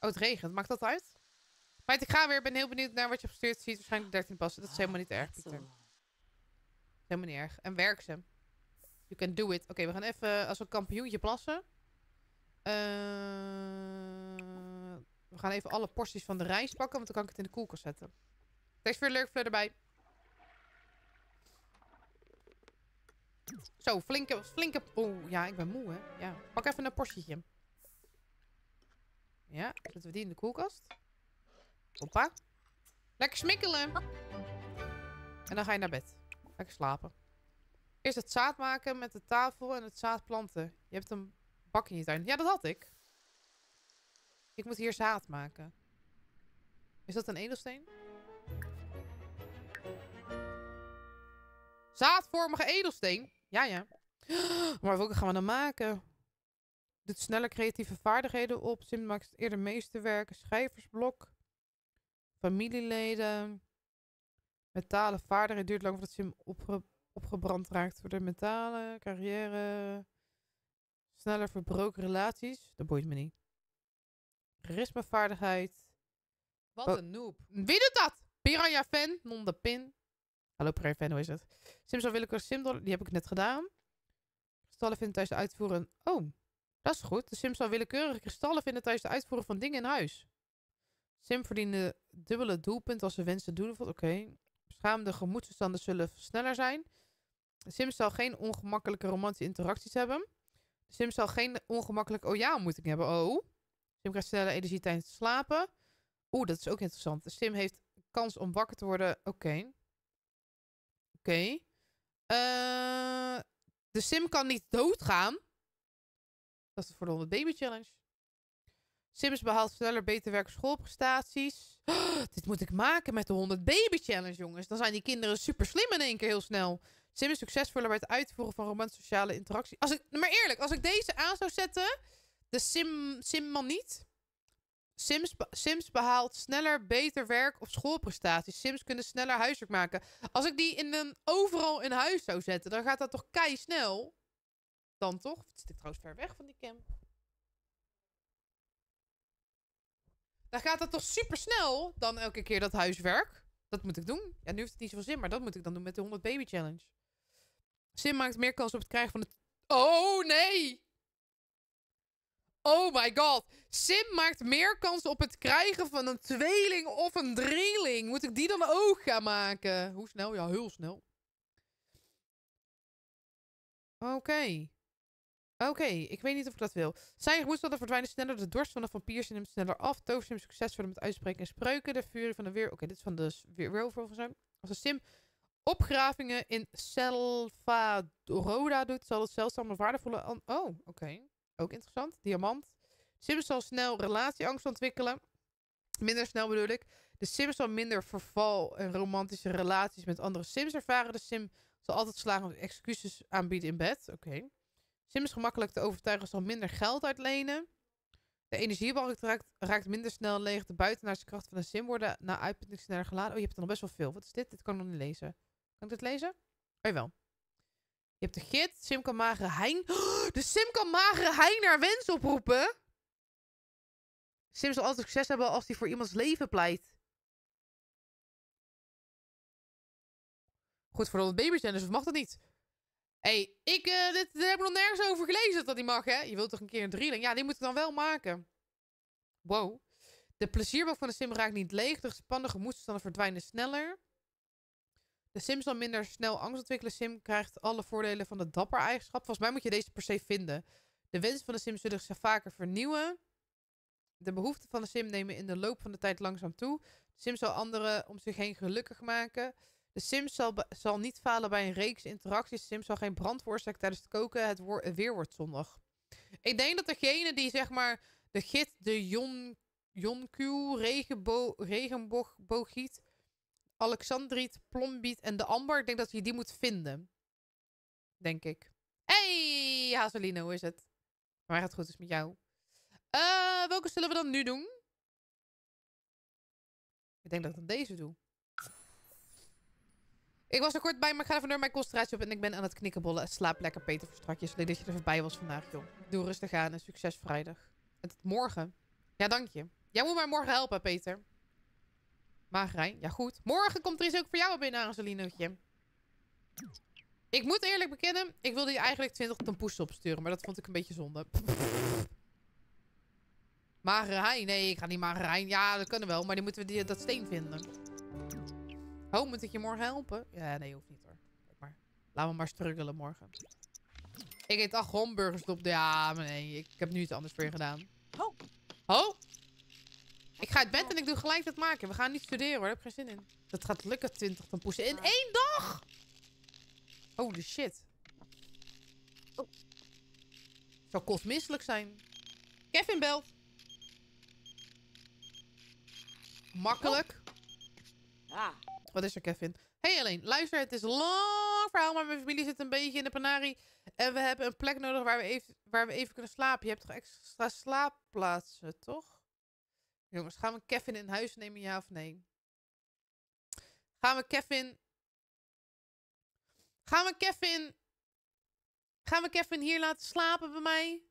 Oh, het regent. Maakt dat uit? Maar ik ga weer. ben heel benieuwd naar wat je op stuurt ziet. Waarschijnlijk 13 passen. Dat is helemaal niet erg, Pieter. Helemaal niet erg. En werk ze. You can do it. Oké, we gaan even als een kampioentje plassen. Eh, we gaan even alle porties van de rijst pakken, want dan kan ik het in de koelkast zetten. Thanks voor de leuk erbij. Zo, flinke, flinke... Oeh, ja, ik ben moe, hè. Ja, pak even een portietje. Ja, zetten we die in de koelkast. Hoppa. Lekker smikkelen. En dan ga je naar bed. Lekker slapen. Eerst het zaad maken met de tafel en het zaad planten. Je hebt een bak in je tuin. Ja, dat had ik. Ik moet hier zaad maken. Is dat een edelsteen? Zaadvormige edelsteen? Ja, ja. <gasps> Maar welke gaan we dan maken? Doet sneller creatieve vaardigheden op. Sim maakt eerder meesterwerken. Schrijversblok. Familieleden. Metalen vaardigheden. Duurt lang voordat Sim opge opgebrand raakt voor de metalen. Carrière. Sneller verbroken relaties. Dat boeit me niet. Charisma-vaardigheid. Wat Oh. een noob. Wie doet dat? Piranha fan. Non de pin. Hallo Piranha fan, hoe is het? Sim zal willekeurig simdollar. Die heb ik net gedaan. Kristallen vinden tijdens het uitvoeren. Oh, dat is goed. De Sim zal willekeurige kristallen vinden tijdens het uitvoeren van dingen in huis. Sim verdiende dubbele doelpunt als ze wensen doelen. Oké. Beschaamde gemoedstoestanden zullen sneller zijn. De Sim zal geen ongemakkelijke romantische interacties hebben. De Sim zal geen ongemakkelijke oh ja ontmoeting hebben. Oh. Sim krijgt snelle energie tijdens het slapen. Oeh, dat is ook interessant. De Sim heeft kans om wakker te worden. Oké. Oké. Eh, de Sim kan niet doodgaan. Dat is voor de 100 Baby Challenge. Sims behaalt sneller beter werk schoolprestaties. <gasps> dit moet ik maken met de 100 Baby Challenge, jongens. Dan zijn die kinderen super slim in één keer heel snel. Sim is succesvoller bij het uitvoeren van romantische sociale interactie. Als ik, maar eerlijk, als ik deze aan zou zetten, de Sim, Simman niet. Sims, Sims behaalt sneller beter werk op schoolprestaties. Sims kunnen sneller huiswerk maken. Als ik die in een, overal in huis zou zetten, dan gaat dat toch kei snel? Dan toch? Of zit trouwens ver weg van die cam? Dan gaat dat toch super snel dan elke keer dat huiswerk? Dat moet ik doen. Ja, nu heeft het niet zoveel zin, maar dat moet ik dan doen met de 100 Baby Challenge. Sim maakt meer kans op het krijgen van het... Oh, nee! Oh my god. Sim maakt meer kans op het krijgen van een tweeling of een drieling. Moet ik die dan ook gaan maken? Hoe snel? Ja, heel snel. Oké. Oké, ik weet niet of ik dat wil. Zijn gemoedstanden verdwijnen sneller. De dorst van de vampiers sneller af. Toversim succes worden met uitspreken en spreuken. De furie van de weer... Oké, dit is van de weer zo. Als de sim opgravingen in Salvadoroda doet, zal het zeldzame waardevolle... Oh, oké. Ook interessant. Diamant. Sim zal snel relatieangst ontwikkelen. Minder snel bedoel ik. De sim zal minder verval en romantische relaties met andere sims ervaren. De sim zal altijd slagen excuses aanbieden in bed. Oké. Sim is gemakkelijk te overtuigen, zal minder geld uitlenen. De energiebalk raakt, raakt minder snel leeg. De buitenaardse krachten van de sim worden na uitputting sneller geladen. Oh, je hebt er nog best wel veel. Wat is dit? Dit kan ik nog niet lezen. Kan ik dit lezen? Oh, wel. Je hebt de gids. Sim kan magere hein. <gasps> De sim kan magere hein naar wens oproepen. Sim zal altijd succes hebben als hij voor iemands leven pleit. Goed, voor de baby's zijn, dus mag dat niet. Hé, hey, ik eh, dit, heb ik nog nergens over gelezen dat die mag, hè? Je wilt toch een keer een drieling? Ja, die moet ik dan wel maken. Wow. De plezierbak van de sim raakt niet leeg. De gespannen gemoedstoestanden verdwijnen sneller. De sim zal minder snel angst ontwikkelen. Sim krijgt alle voordelen van de dapper eigenschap. Volgens mij moet je deze per se vinden. De wensen van de sim zullen zich vaker vernieuwen. De behoeften van de sim nemen in de loop van de tijd langzaam toe. De sim zal anderen om zich heen gelukkig maken. De sim zal, zal niet falen bij een reeks interacties. De sim zal geen brand veroorzaken tijdens het koken. Het, weer wordt zonnig. Ik denk dat degene die zeg maar de git, de Jon, Jonku, regenbo, regenbooggiet, Alexandriet, plombiet en de amber. Ik denk dat je die moet vinden. Denk ik. Hey, Hazelino, hoe is het? Maar het goed is met jou. Eh, welke zullen we dan nu doen? Ik denk dat ik deze doe. Ik was er kort bij, maar ik ga even door mijn concentratie op en ik ben aan het knikkenbollen. Slaap lekker, Peter, voor strakjes. Leuk dat je er voorbij was vandaag, joh. Doe rustig aan en succes vrijdag. Tot morgen. Ja, dank je. Jij moet mij morgen helpen, Peter. Magerijn, ja goed. Morgen komt er iets ook voor jou binnen, Angelinootje. Ik moet eerlijk bekennen, ik wilde je eigenlijk 20 tompoes opsturen, maar dat vond ik een beetje zonde. <laughs> Magerijn, nee, ik ga niet Magerijn. Ja, dat kunnen wel, maar dan moeten we die, dat steen vinden. Oh, moet ik je morgen helpen? Ja, nee, hoeft niet hoor. Kijk maar. Laten we maar struggelen morgen. Ik eet acht hamburgers op. Ja, maar nee, ik heb nu iets anders voor je gedaan. Oh. Oh? Ik ga uit bed en ik doe gelijk dat maken. We gaan niet studeren hoor, daar heb ik geen zin in. Dat gaat lukken, 20 tompoesen in één dag! Holy shit. Zou kostmisselijk zijn. Kevin belt. Makkelijk. Ah. Wat is er, Kevin? Hey alleen, luister, het is een lang verhaal, maar mijn familie zit een beetje in de panarie. En we hebben een plek nodig waar we even, waar we even kunnen slapen. Je hebt toch extra slaapplaatsen, toch? Jongens, gaan we Kevin in huis nemen, ja of nee? Gaan we Kevin... Gaan we Kevin... Gaan we Kevin hier laten slapen bij mij?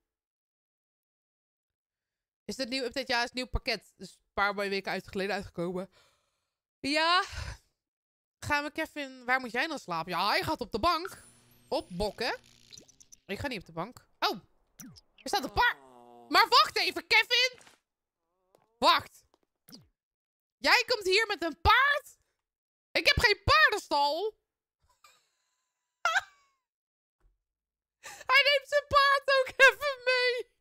Is dit nieuw update? Ja, is nieuw pakket. Dus een paar weken uit geleden uitgekomen. Ja. Gaan we Kevin... Waar moet jij dan slapen? Ja, hij gaat op de bank. Op bokken. Ik ga niet op de bank. Oh. Er staat een paard. Maar wacht even, Kevin. Wacht. Jij komt hier met een paard? Ik heb geen paardenstal. <laughs> Hij neemt zijn paard ook even mee.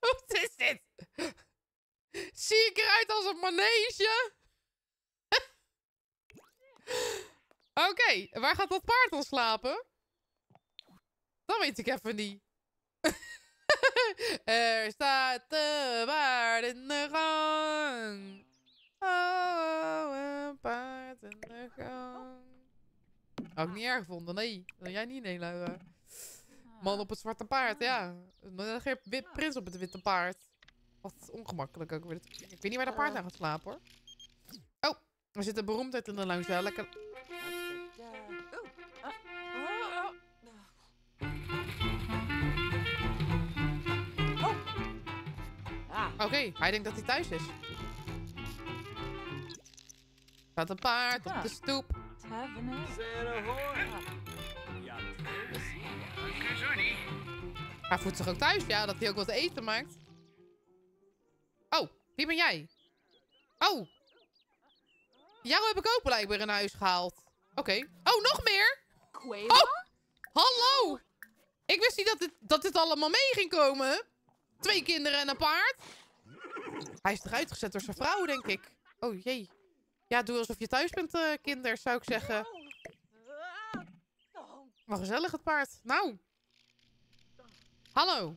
<laughs> Wat is dit? Zie ik eruit als een manege? <laughs> Oké, waar gaat dat paard dan slapen? Dat weet ik even niet. <laughs> er staat een paard in de gang. Oh, een paard in de gang. Had ik niet erg gevonden, nee. Dat jij niet, nee, Laura. Man op het zwarte paard, ja. Een geen wit prins op het witte paard. Wat ongemakkelijk ook weer. Ik weet niet waar de paard naar gaat slapen, hoor. Oh, er zit een beroemdheid in de lounge. Lekker. Ah. Oké, hij denkt dat hij thuis is. Staat een paard op de stoep. Ahoy! Ja, Hij voelt zich ook thuis, ja, dat hij ook wat te eten maakt. Oh, wie ben jij? Oh. Jou heb ik ook blijkbaar in huis gehaald. Oké. Oh, nog meer? Oh, hallo. Ik wist niet dat dit, dat dit allemaal mee ging komen. Twee kinderen en een paard. Hij is eruit gezet door zijn vrouw, denk ik. Oh, jee. Ja, doe alsof je thuis bent, eh kinder, zou ik zeggen. Wat gezellig, het paard. Nou. Hallo.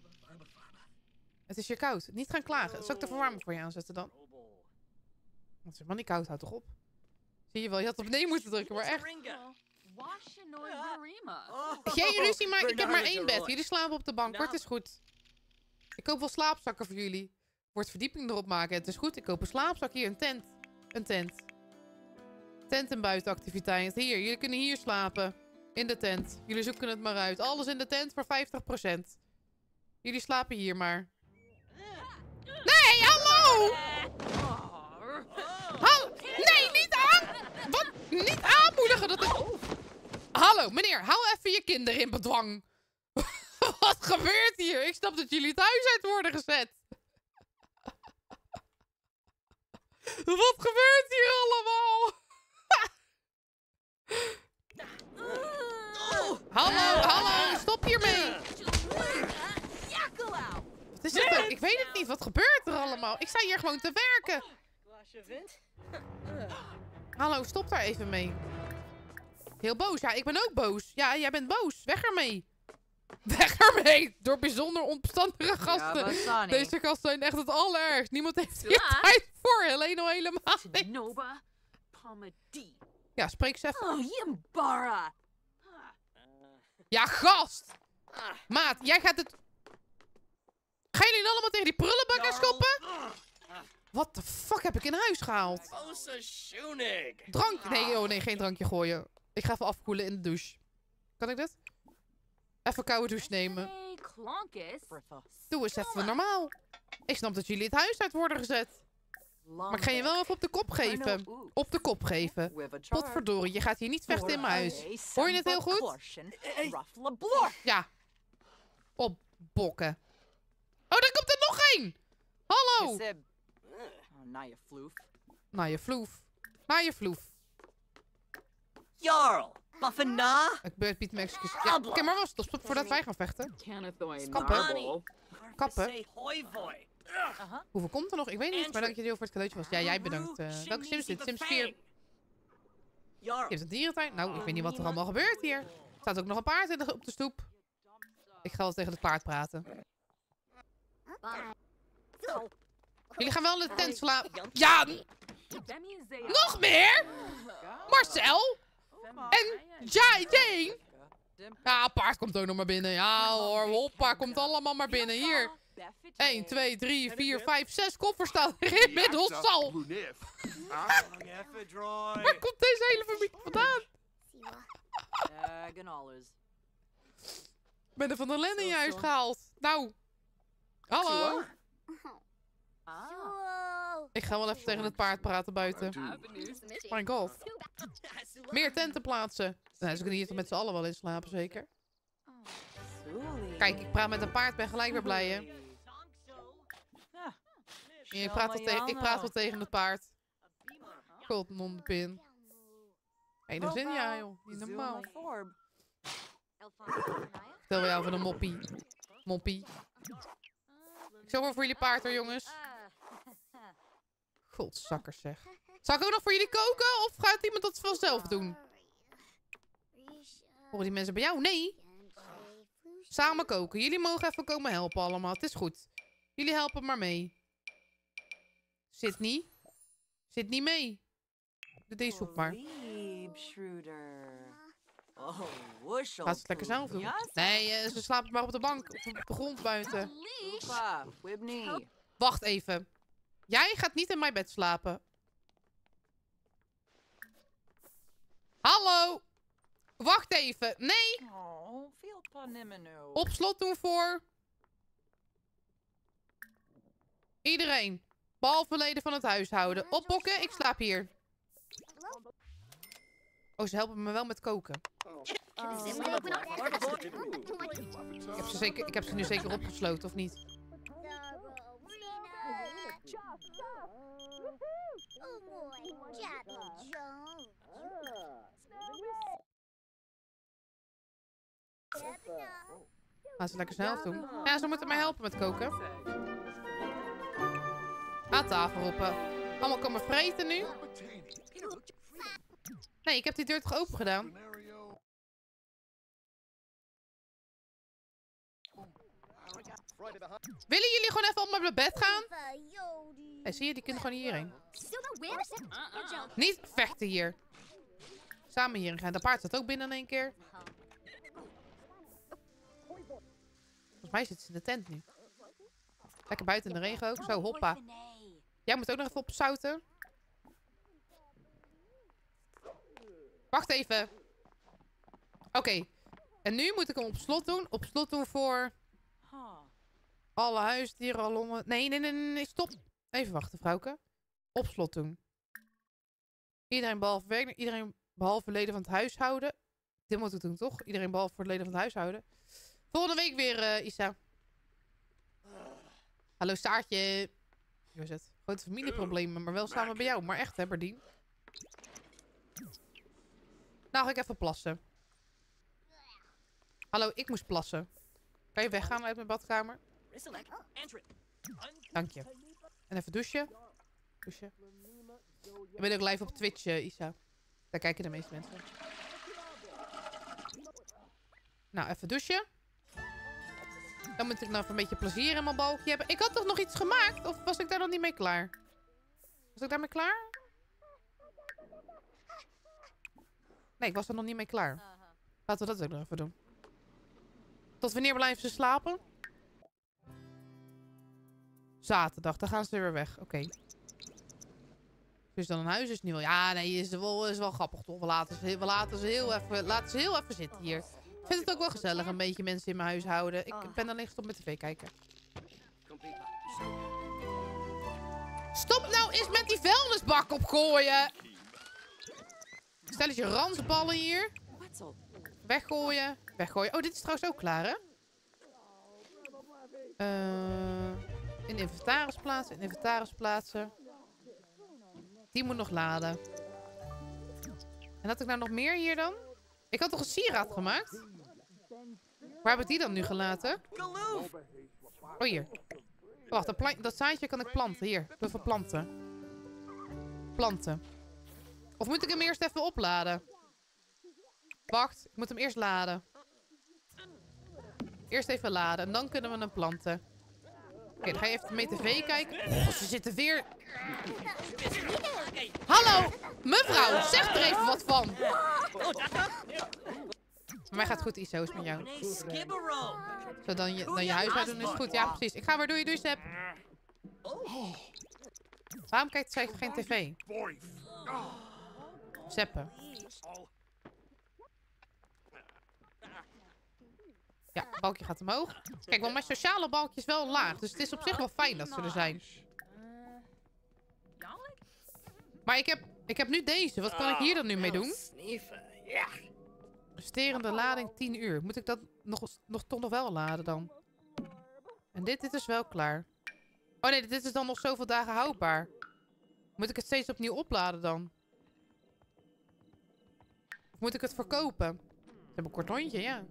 Het is hier koud. Niet gaan klagen. Zal ik de verwarming voor je aanzetten dan? Het is helemaal niet koud. Houd toch op. Zie je wel, je had op nee moeten drukken, maar echt. Geen ruzie, maar ik heb maar één bed. Jullie slapen op de bank. Hoor, het is goed. Ik koop wel slaapzakken voor jullie. Wordt verdieping erop maken. Het is goed. Ik koop een slaapzak. Hier, een tent. Een tent. Tent en buitenactiviteit. Hier, jullie kunnen hier slapen. In de tent. Jullie zoeken het maar uit. Alles in de tent voor 50%. Jullie slapen hier maar. Nee, hallo! Hal nee, niet aan! Wat? Niet aanmoedigen dat. Hallo, meneer, hou even je kinderen in bedwang. <laughs> Wat gebeurt hier? Ik snap dat jullie thuis uit worden gezet. Wat gebeurt hier allemaal? <laughs> hallo, hallo, stop hiermee. Wat is dit? ook? Ik weet het niet. Wat gebeurt er allemaal? Ik sta hier gewoon te werken. Hallo, stop daar even mee. Heel boos. Ja, ik ben ook boos. Ja, jij bent boos. Weg ermee. <laughs> Weg ermee. Door bijzonder onbestandige gasten. Deze gasten zijn echt het allerergst. Niemand heeft hier tijd voor. Helene al helemaal niet. Ja, spreek ze even. Oh, Yimbara. Ja, gast. Maat, jij gaat het... Gaan jullie allemaal tegen die prullenbak gaan schoppen? Wat de fuck heb ik in huis gehaald? Drank? Nee, oh nee, geen drankje gooien. Ik ga even afkoelen in de douche. Kan ik dit? Even koude douche nemen. Doe eens even normaal. Ik snap dat jullie het huis uit worden gezet. Maar ik ga je wel even op de kop geven. Op de kop geven. Potverdorie, je gaat hier niet vechten in mijn huis. Hoor je het heel goed? Ja. Op bokken. Oh, daar komt er nog één! Hallo! Na je vloef. Naar je vloef. Naar je vloef. Jarl, Buffena. Ik ben Piet mijn excuus. Ja, oké, maar was stop, stop voordat wij gaan vechten. Kappen. Kappen. Hoeveel komt er nog? Ik weet niet, maar dank je heel voor het cadeautje was. Ja, jij bedankt. eh welke Sims is dit? Sims 4. Je hebt een dierentuin. Nou, ik weet niet wat er allemaal gebeurt hier. Er staat ook nog een paard in de, op de stoep. Ik ga wel tegen het paard praten. Jullie gaan wel in de tent slapen. Ja, nog meer? Marcel? En Jai Jane? Ja, paard komt ook nog maar binnen. Ja hoor, hoppa, komt allemaal maar binnen. Hier. 1, 2, 3, 4, 5, 6 koffers staan er inmiddels al. Waar komt deze hele familie vandaan? Ik ben er van de Len in je huis gehaald. Nou. Hallo. Ik ga wel even tegen het paard praten buiten. My god. Meer tenten plaatsen. Nou, ze kunnen hier toch met z'n allen wel in slapen, zeker? Kijk, ik praat met een paard, ben gelijk weer blij, hè? Ja, ik, praat wel tegen, ik praat wel tegen het paard. God, non de pin. Enig zin, ja, joh. Niet normaal. Stel jou van een moppie. Moppie. Ik voor jullie paard hoor, jongens. Godzakkers zeg. Zal ik ook nog voor jullie koken? Of gaat iemand dat vanzelf doen? Horen die mensen bij jou? Nee. Samen koken. Jullie mogen even komen helpen allemaal. Het is goed. Jullie helpen maar mee. Zit niet. Zit niet mee. Doe deze soep maar. Oh, wushel. Laat ze het lekker zelf doen. Nee, eh, ze slapen maar op de bank. Of op de grond buiten. Wacht even. Jij gaat niet in mijn bed slapen. Hallo. Wacht even. Nee. Oh, veel. Op slot doen voor... Iedereen. Behalve leden van het huishouden. Opbokken, ik slaap hier. Oh, ze helpen me wel met koken. Ik heb ze, zeker, ik heb ze nu zeker opgesloten, of niet? Gaan ze lekker zelf doen. Ja, ze moeten mij helpen met koken. Aan tafel roepen. Allemaal komen vreten nu. Nee, ik heb die deur toch open gedaan? Willen jullie gewoon even op mijn bed gaan? Hé, zie je, die kunnen gewoon hierheen. Niet vechten hier. Samen hierin gaan. De paard staat ook binnen in één keer. Volgens mij zit ze in de tent nu. Lekker buiten in de regen ook. Zo, hoppa. Jij moet ook nog even opzouten. Wacht even. Oké. En nu moet ik hem op slot doen. Op slot doen voor alle huisdieren, alle honden. Nee, nee, nee, nee, stop. Even wachten, vrouwke. Op slot doen. Iedereen behalve iedereen behalve leden van het huishouden. Dit moet ik doen, toch? Iedereen behalve voor de leden van het huishouden. Volgende week weer, eh, Isa. Hallo, is het. Grote familieproblemen, maar wel samen bij jou. Maar echt, hè, Berdien? Nou, ga ik even plassen. Hallo, ik moest plassen. Kan je weggaan uit mijn badkamer? Dank je. En even douchen. Douchen. Ik ben ook live op Twitch, eh, Isa. Daar kijken de meeste mensen. Nou, even douchen. Dan moet ik nog een beetje plezier in mijn balkje hebben. Ik had toch nog iets gemaakt? Of was ik daar nog niet mee klaar? Was ik daarmee klaar? Nee, ik was er nog niet mee klaar. Laten we dat ook nog even doen. Tot wanneer blijven ze slapen? Zaterdag, dan gaan ze weer weg. Oké. Dus dan een huis is niet wel. Ja, nee, is wel, is wel grappig toch? We laten, ze, we laten, ze heel even, laten ze heel even zitten hier. Ik vind het ook wel gezellig, een beetje mensen in mijn huis houden. Ik ben alleen gestopt met tv kijken. Stop nou eens met die vuilnisbak opgooien! Stel eens je ransballen hier. Weggooien. Weggooien. Oh, dit is trouwens ook klaar, hè? Eh, in inventaris plaatsen. In inventaris plaatsen. Die moet nog laden. En had ik nou nog meer hier dan? Ik had toch een sieraad gemaakt? Waar heb ik die dan nu gelaten? Oh, hier. Wacht, dat, dat zaadje kan ik planten. Hier, even planten. Planten. Of moet ik hem eerst even opladen? Wacht, ik moet hem eerst laden. Eerst even laden en dan kunnen we hem planten. Ga je even mee tv kijken. Oh, ze zitten weer... Hallo, mevrouw, zeg er even wat van. Maar mij gaat goed, Iso, is met jou. Zo, dan je, dan je huishouden is goed. Ja, precies. Ik ga weer door je Sepp. Waarom kijkt zij geen tv? Zeppen. Ja, het balkje gaat omhoog. Kijk, want mijn sociale balkje is wel laag. Dus het is op zich wel fijn dat ze er zijn. Maar ik heb, ik heb nu deze. Wat kan ik hier dan nu mee doen? Resterende lading 10 uur. Moet ik dat nog, nog, toch nog wel laden dan? En dit, dit is wel klaar. Oh nee, dit is dan nog zoveel dagen houdbaar. Moet ik het steeds opnieuw opladen dan? Of moet ik het verkopen? Ze hebben een kort lontje, ja.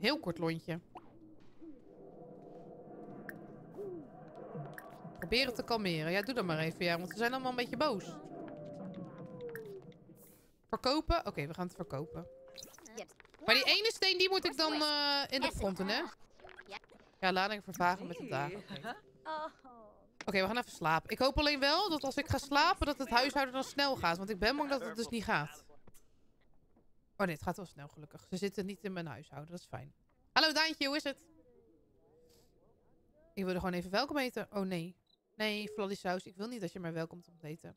Heel kort lontje. Probeer het te kalmeren. Ja, doe dat maar even, ja. Want ze zijn allemaal een beetje boos. Verkopen? Oké, we gaan het verkopen. Maar die ene steen, die moet ik dan eh, in de grond doen, hè? Ja, lading vervagen met de dagen. Oké, Oh. Oké, we gaan even slapen. Ik hoop alleen wel dat als ik ga slapen, dat het huishouden dan snel gaat. Want ik ben bang dat het dus niet gaat. Oh het gaat wel snel, gelukkig. Ze zitten niet in mijn huishouden, dat is fijn. Hallo Daantje, hoe is het? Ik wilde gewoon even welkom eten. Oh nee. Nee, Floddy Saus, ik wil niet dat je mij welkomt om te eten.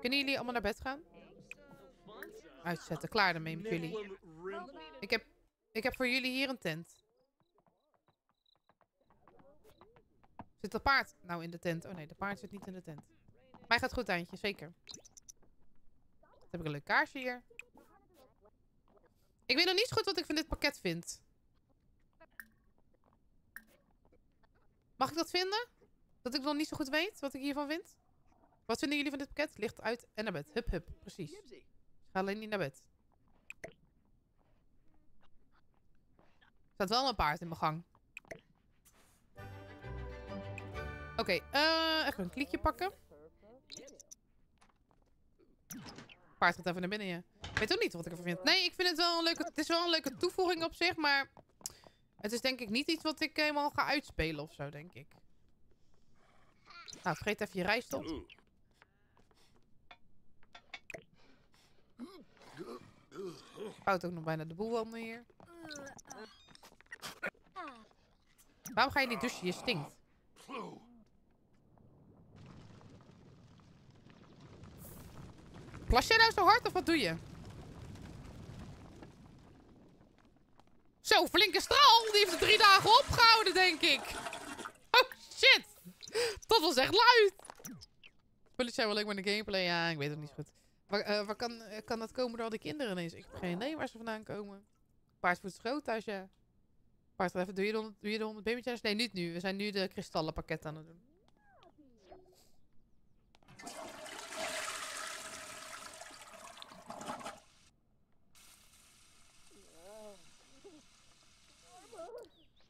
Kunnen jullie allemaal naar bed gaan? Uitzetten, klaar ermee met jullie. Ik heb, ik heb voor jullie hier een tent. Zit dat paard nou in de tent? Oh nee, de paard zit niet in de tent. Mij gaat goed, Daantje, zeker. Heb ik een leuk kaarsje hier. Ik weet nog niet zo goed wat ik van dit pakket vind. Mag ik dat vinden? Dat ik nog niet zo goed weet wat ik hiervan vind? Wat vinden jullie van dit pakket? Licht uit en naar bed. Hup, hup. Precies. Ik ga alleen niet naar bed. Er staat wel een paard in mijn gang. Oké, eh, even een kliekje pakken. Paard gaat even naar binnen, ja. Ik weet ook niet wat ik ervan vind. Nee, ik vind het wel een leuke... Het is wel een leuke toevoeging op zich, maar... Het is denk ik niet iets wat ik helemaal ga uitspelen of zo, denk ik. Nou, vergeet even je rijst op. Houdt ook nog bijna de boel onder hier. Waarom ga je niet douchen? Je stinkt. Plas jij nou zo hard of wat doe je? Zo, flinke straal. Die heeft er drie dagen opgehouden, denk ik. Oh, shit. Dat was echt luid. Spulletjes zijn wel leuk met de gameplay. Ja, ik weet het niet goed. Waar, eh, waar kan, eh, kan dat komen door al die kinderen ineens? Ik heb geen idee waar ze vandaan komen. Paard voor het groothuis, ja. Wacht even, doe je de 100, doe je de 100 baby challenge? Nee, niet nu. We zijn nu de kristallenpakket aan het doen.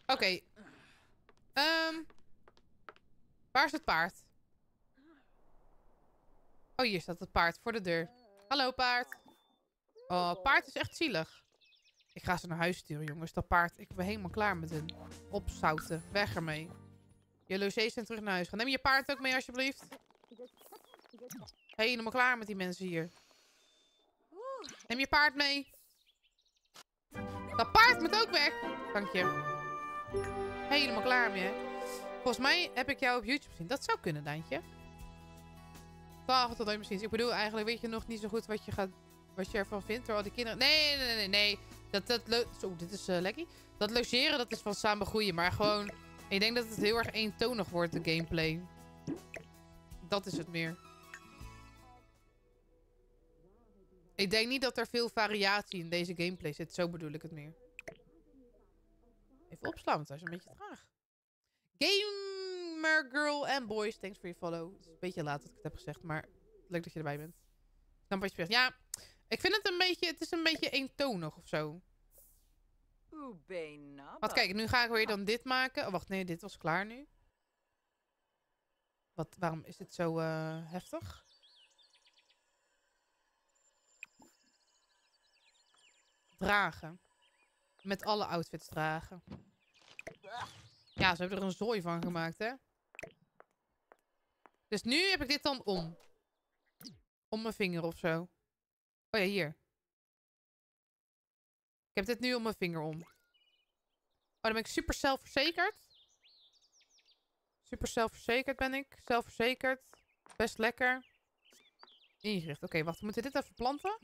Oké. Ehm, waar is het paard? Oh, hier staat het paard voor de deur. Hallo, paard. Oh, paard is echt zielig. Ik ga ze naar huis sturen, jongens. Dat paard, ik ben helemaal klaar met hun. Opzouten. Weg ermee. Je logés zijn terug naar huis gaan. Neem je paard ook mee, alsjeblieft. Helemaal klaar met die mensen hier. Neem je paard mee. Dat paard moet ook weg. Dank je. Helemaal klaar mee. Volgens mij heb ik jou op YouTube gezien. Dat zou kunnen, Daantje. Dag, tot ooit misschien. Ik bedoel, eigenlijk weet je nog niet zo goed wat je, gaat, wat je ervan vindt. Al die kinderen... Nee, nee, nee, nee. Dat, dat Zo, dit is eh lekkie. Dat logeren, dat is van samen groeien. Maar gewoon... Ik denk dat het heel erg eentonig wordt, de gameplay. Dat is het meer. Ik denk niet dat er veel variatie in deze gameplay zit. Zo bedoel ik het meer. Even opslaan, want hij is een beetje traag. Gamer girl en boys, thanks voor je follow. Het is een beetje laat dat ik het heb gezegd, maar leuk dat je erbij bent. Ik snap wat je zegt. Ja, ik vind het een beetje, het is een beetje eentonig of zo. Want kijk, nu ga ik weer dan dit maken. Oh, wacht, nee, dit was klaar nu. Wat, waarom is dit zo eh, heftig? Dragen. Met alle outfits dragen. Ja, ze hebben er een zooi van gemaakt, hè? Dus nu heb ik dit dan om. Om mijn vinger of zo. Oh ja, hier. Ik heb dit nu om mijn vinger om. Oh, dan ben ik super zelfverzekerd. Super zelfverzekerd ben ik. Zelfverzekerd. Best lekker. Ingericht. Oké, wacht. We moeten dit even planten.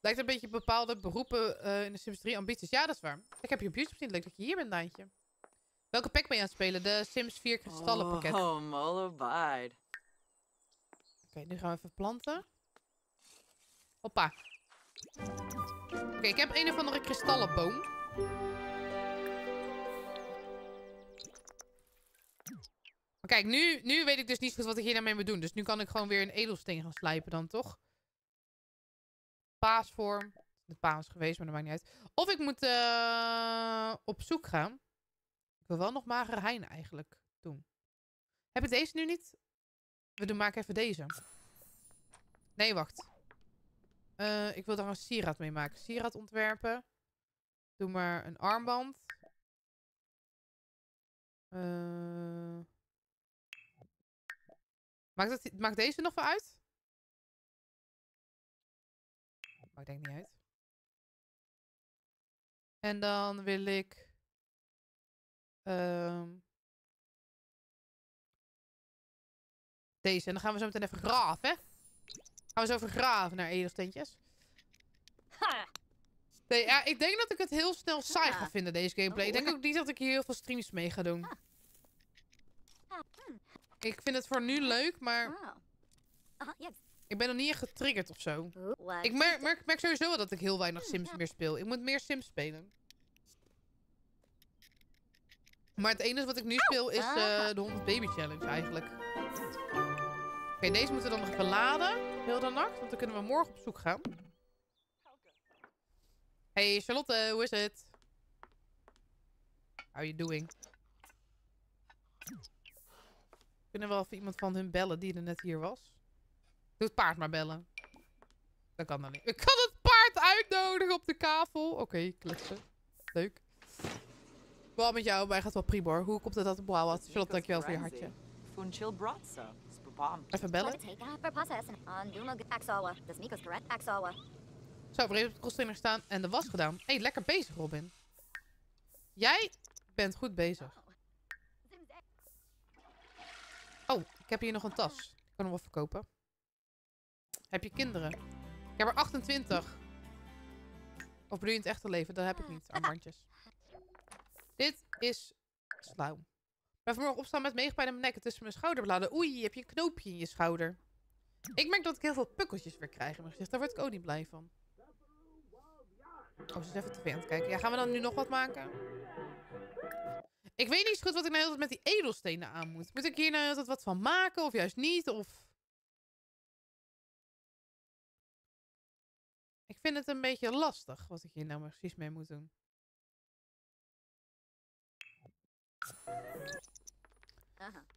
Lijkt een beetje bepaalde beroepen eh, in de Sims 3 ambities. Ja, dat is waar. Ik heb je op YouTube gezien. Leuk dat je hier bent, Daantje. Welke pack ben je aan het spelen? De Sims 4 kristallenpakket. <laughs> Oké, Oh, Molobide. nu gaan we even planten. Hoppa. Oké, ik heb een of andere kristallenboom. Maar kijk, nu, nu weet ik dus niet goed wat ik hier nou mee moet doen. Dus nu kan ik gewoon weer een edelsteen gaan slijpen dan, toch? Paasvorm. De paas geweest, maar dat maakt niet uit. Of ik moet eh, op zoek gaan. Ik wil wel nog magere hein eigenlijk doen. Heb ik deze nu niet? We doen, maken even deze. Nee, wacht. Eh, ik wil daar een sieraad mee maken. Sieraad ontwerpen. Doe maar een armband. Eh maakt, het, maakt deze nog wel uit? Denk ik niet uit. En dan wil ik... ehm, deze. En dan gaan we zo meteen even graven, hè? Gaan we zo even graven naar edelsteentjes. Nee, ja, ik denk dat ik het heel snel saai ga vinden, deze gameplay. Ik denk ook niet dat ik hier heel veel streams mee ga doen. Ik vind het voor nu leuk, maar Oh. Ik ben nog niet echt getriggerd of zo. Ik merk, merk, merk sowieso wel dat ik heel weinig Sims meer speel. Ik moet meer Sims spelen. Maar het enige wat ik nu speel is eh, de 100 Baby Challenge eigenlijk. Oké, deze moeten we dan nog even laden. Heel de nacht. Want dan kunnen we morgen op zoek gaan. Hey Charlotte, hoe is het? How you doing? Kunnen we wel even iemand van hun bellen die er net hier was? Doe het paard maar bellen. Dat kan dan niet. Ik kan het paard uitnodigen op de kavel. Oké, kletsen. Leuk. Wel met jou, maar hij gaat wel prima hoor. Hoe komt het dat de blauw had? Charlotte, dankjewel voor je hartje. Even bellen. Zo, we even op de gestaan en de was gedaan. Hé, hey, lekker bezig Robin. Jij bent goed bezig. Oh, ik heb hier nog een tas. Ik kan hem wel verkopen. Heb je kinderen? Ik heb er 28. Of bedoel je in het echte leven? Dat heb ik niet. Armbandjes. Dit is slauw. Ik ben vanmorgen opstaan met meegepijn in mijn nek en tussen mijn schouderbladen. Oei, heb je een knoopje in je schouder. Ik merk dat ik heel veel pukkeltjes weer krijg in mijn gezicht. Daar word ik ook niet blij van. Oh, ze is even tv aan het kijken. Ja, gaan we dan nu nog wat maken? Ik weet niet zo goed wat ik nou altijd met die edelstenen aan moet. Moet ik hier nou altijd wat van maken of juist niet? Of... vind het een beetje lastig wat ik hier nou precies mee moet doen.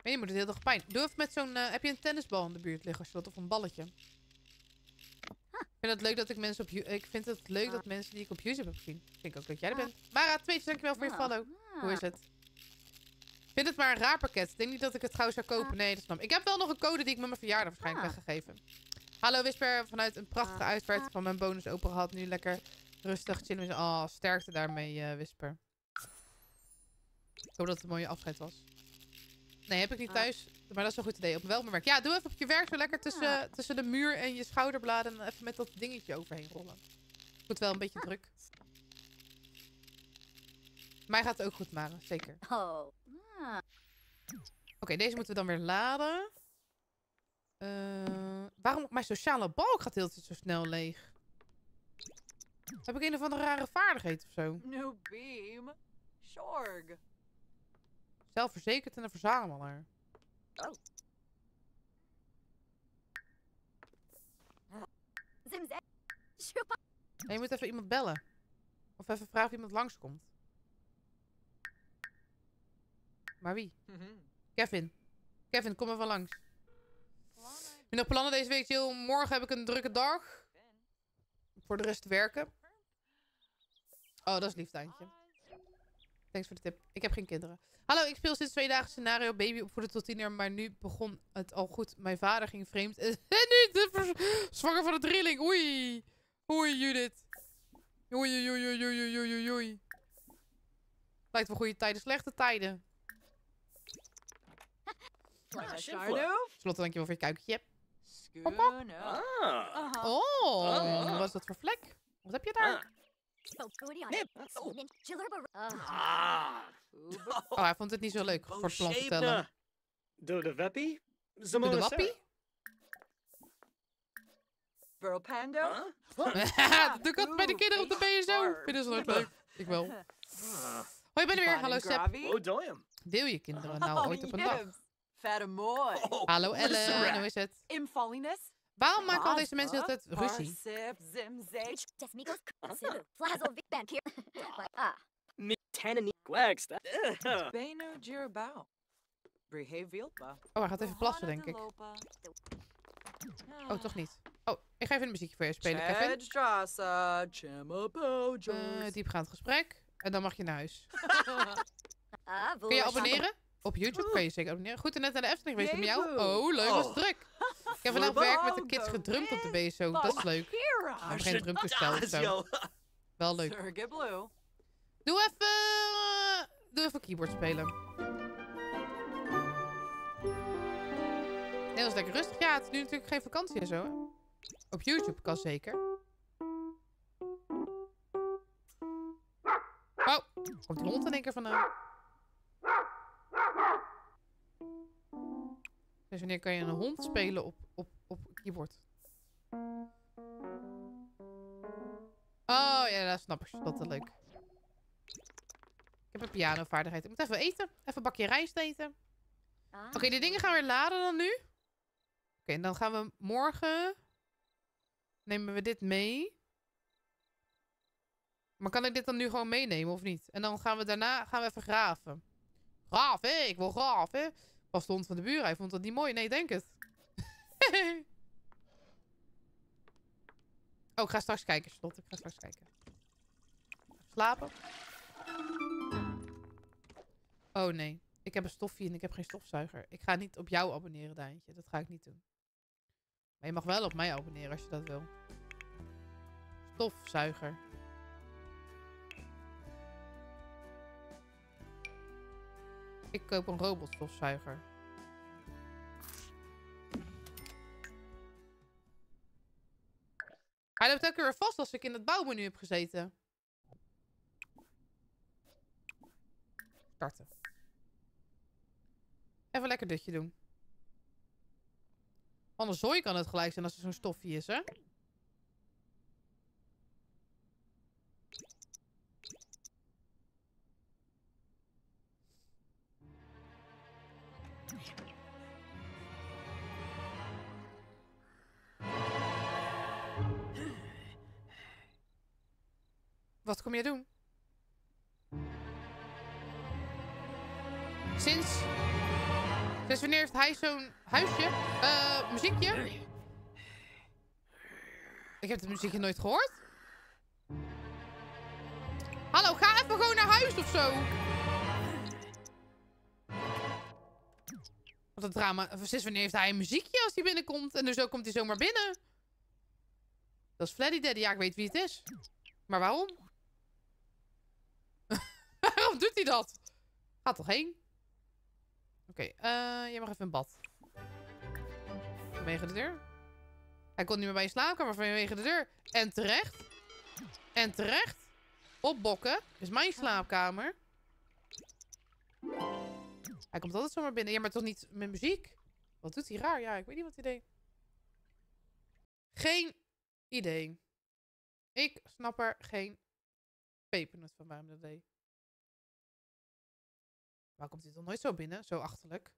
Maar je moet het heel erg pijn. Doe even met zo'n... eh, heb je een tennisbal in de buurt liggen als je wilt, of een balletje? Ik vind het leuk dat ik mensen op Ik vind het leuk dat mensen die ik op YouTube heb gezien. Ik denk ook dat jij er bent. Mara, tweetjes, dankjewel voor je Ah. follow. Hoe is het? Ik vind het maar een raar pakket. Ik denk niet dat ik het gauw zou kopen. Nee, dat snap ik. Ik heb wel nog een code die ik met mijn verjaardag waarschijnlijk Ah. weggegeven. Hallo Wisper, vanuit een prachtige uitvaart van mijn bonus open gehad. Nu lekker rustig chillen. Oh, sterkte daarmee, eh Wisper. Ik hoop dat het een mooie afscheid was. Nee, heb ik niet Ah. thuis. Maar dat is een goed idee. Op wel mijn werk. Ja, doe even op je werk zo lekker tussen, tussen de muur en je schouderbladen. En even met dat dingetje overheen rollen. Goed wel een beetje druk. Mij gaat het ook goed, Maren. Zeker. Oh. Ah. Oké, deze moeten we dan weer laden. Eh, waarom mijn sociale balk gaat tijd zo snel leeg? Heb ik een of andere rare vaardigheid of zo? New beam. Shorg. Zelfverzekerd en een verzamelaar. Nee, je moet even iemand bellen. Of even vragen of iemand langskomt. Maar wie? Kevin. Kevin, kom even langs. Heb je nog plannen deze week, Jill? Morgen heb ik een drukke dag. Voor de rest werken. Oh, dat is lief, Daantje. Thanks voor de tip. Ik heb geen kinderen. Hallo, ik speel sinds twee dagen scenario baby opvoeden tot tiener, maar nu begon het al goed. Mijn vader ging vreemd <laughs> en nu de zwanger van de drilling. Oei. Oei, Judith. Oei, oei, oei, oei, oei, oei, oei, oei. Lijkt wel goede tijden, slechte tijden. Ah. Slotte, dankjewel voor je kuikentje. Schoono. Ah. Oh, Oh. wat was dat voor vlek? Wat heb je daar? Ah. Uh, Ah. Oh, hij vond het niet zo leuk voor plan vertellen. Doe de weppie? Doe Zamona de wappie? Burl Pando. Huh? Doe ik dat bij de kinderen op de BSO. Vinden ze nooit leuk. Ik wel. Hoi, Ah. ik ben er weer. Hallo, Seb. Oh. Deel je kinderen nou ooit op een dag? Mooi. Oh, Hallo, Ellen. Hoe is het? Waarom maken al deze mensen altijd ruzie? <laughs> Ah. Oh, hij gaat even plassen, denk ik. Oh, toch niet. Oh, ik ga even een muziekje voor je spelen, Kevin. Eh, diepgaand gesprek. En dan mag je naar huis. <laughs> Ah, Kun je abonneren? Op YouTube kan je zeker abonneren. Goed, en net naar de Efteling geweest met jou. Oh, leuk. Was Oh. druk. Ik heb vandaag werk met de kids gedrumd op de BSO. Dat is leuk. We hebben geen drumtoestel of <laughs> zo. Wel leuk. Doe even... eh, Doe even keyboard spelen. Nee, dat is lekker rustig. Ja, het is nu natuurlijk geen vakantie en zo. hè. Op YouTube kan zeker. Oh, komt die hond in één keer vandaan. Dus wanneer kan je een hond spelen op, op, op keyboard? Oh ja, dat snap ik. Dat is leuk. Ik heb een pianovaardigheid. Ik moet even eten. Even een bakje rijst eten. Ah. Oké, die dingen gaan weer laden dan nu. Oké, en dan gaan we morgen... Nemen we dit mee. Maar kan ik dit dan nu gewoon meenemen of niet? En dan gaan we daarna gaan we even graven. Graven? Ik wil graven. Was de hond van de buren. Hij vond dat niet mooi. Nee, denk het. <laughs> oh, ik ga straks kijken, Slot. Ik ga straks kijken. Slapen? Oh nee. Ik heb een stofje en ik heb geen stofzuiger. Ik ga niet op jou abonneren, Daantje. Dat ga ik niet doen. Maar je mag wel op mij abonneren als je dat wil. Stofzuiger. Ik koop een robotstofzuiger. Hij loopt keer weer vast als ik in het bouwmenu heb gezeten. Starten. Even lekker dutje doen. Anders zooi kan het gelijk zijn als er zo'n stofje is, hè? Wat kom je doen? Sinds... Sinds wanneer heeft hij zo'n huisje? Uh, muziekje? Ik heb het muziekje nooit gehoord. Hallo, ga even gewoon naar huis of zo. Wat een drama. Sinds wanneer heeft hij een muziekje als hij binnenkomt? En dus zo komt hij zomaar binnen. Dat is Freddy Daddy. Ja, ik weet wie het is. Maar waarom? <laughs> waarom doet hij dat? Ga toch heen? Oké, eh jij mag even een bad. Vanwege de deur. Hij kon niet meer bij je slaapkamer vanwege de deur. En terecht. En terecht. Opbokken. is mijn slaapkamer. Hij komt altijd zomaar binnen. Ja, maar toch niet met muziek? Wat doet hij raar? Ja, ik weet niet wat hij deed. Geen idee. Ik snap er geen pepernut van waarom dat deed. Waar komt hij dan nooit zo binnen? Zo achterlijk.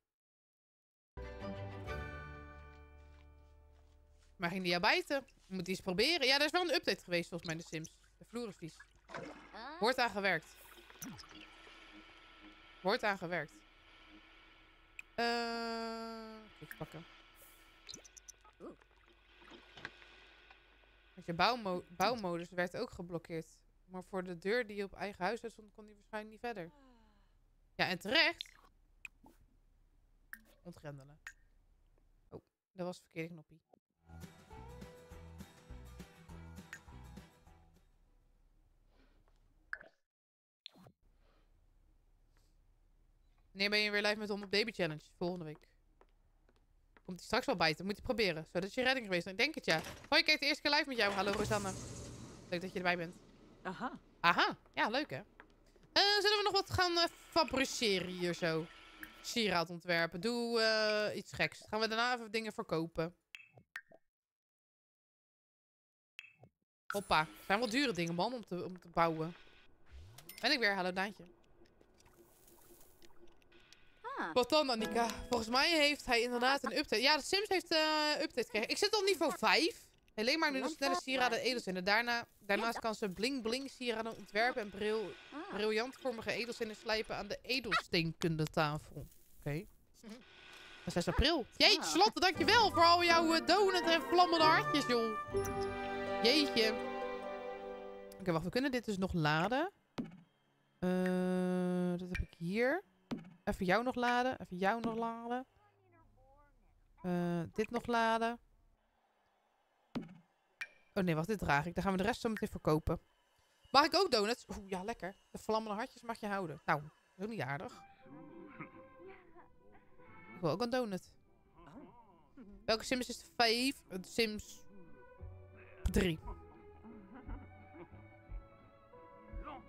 Maar ging die aan bijten? Moet hij eens proberen? Ja, er is wel een update geweest volgens mij in de Sims. De vloer is? Wordt aan gewerkt. Wordt aan gewerkt. Eh, even pakken. Want je bouwmo bouwmodus werd ook geblokkeerd. Maar voor de deur die op eigen huis stond, kon hij waarschijnlijk niet verder. Ja, en terecht. Ontgrendelen. Oh, dat was het verkeerde knoppie. Wanneer ben je weer live met 100 Baby Challenge? Volgende week. Komt hij straks wel bijten. Moet je proberen. Zo, dat is je redding geweest. Ik denk het, ja. Hoi, ik kijk de eerste keer live met jou. Hallo, Rosanne. Leuk dat je erbij bent. Aha. Aha. Ja, leuk, hè? Eh, zullen we nog wat gaan eh, fabriceren hier zo? Sieraad ontwerpen. Doe eh, iets geks. Gaan we daarna even dingen verkopen. Hoppa. Het zijn wel dure dingen, man, om te, om te bouwen. Ben ik weer. Hallo, Daantje. Huh. Wat dan, Annika? Volgens mij heeft hij inderdaad een update. Ja, de Sims heeft een update gekregen. Ik zit op niveau 5. Alleen maar nu de snelle sieraden edelzinnen. Daarna, daarnaast kan ze bling bling sieraden ontwerpen en bril, Ah. briljantvormige edelzinnen slijpen aan de edelsteenkundetafel. Oké. Is 6 april. Jeetje, Ah. Slotte, dankjewel voor al jouw eh, donut en vlammende hartjes, joh. Jeetje. Oké, wacht. We kunnen dit dus nog laden. Eh, dat heb ik hier. Even jou nog laden. Even jou nog laden. Eh, dit nog laden. Oh nee, wacht. Dit draag ik. Dan gaan we de rest zo meteen verkopen. Mag ik ook donuts? Oeh, ja, lekker. De vlammende hartjes mag je houden. Nou, dat is niet aardig. Ik wil ook een donut. Welke Sims is de 5? Het Sims 3.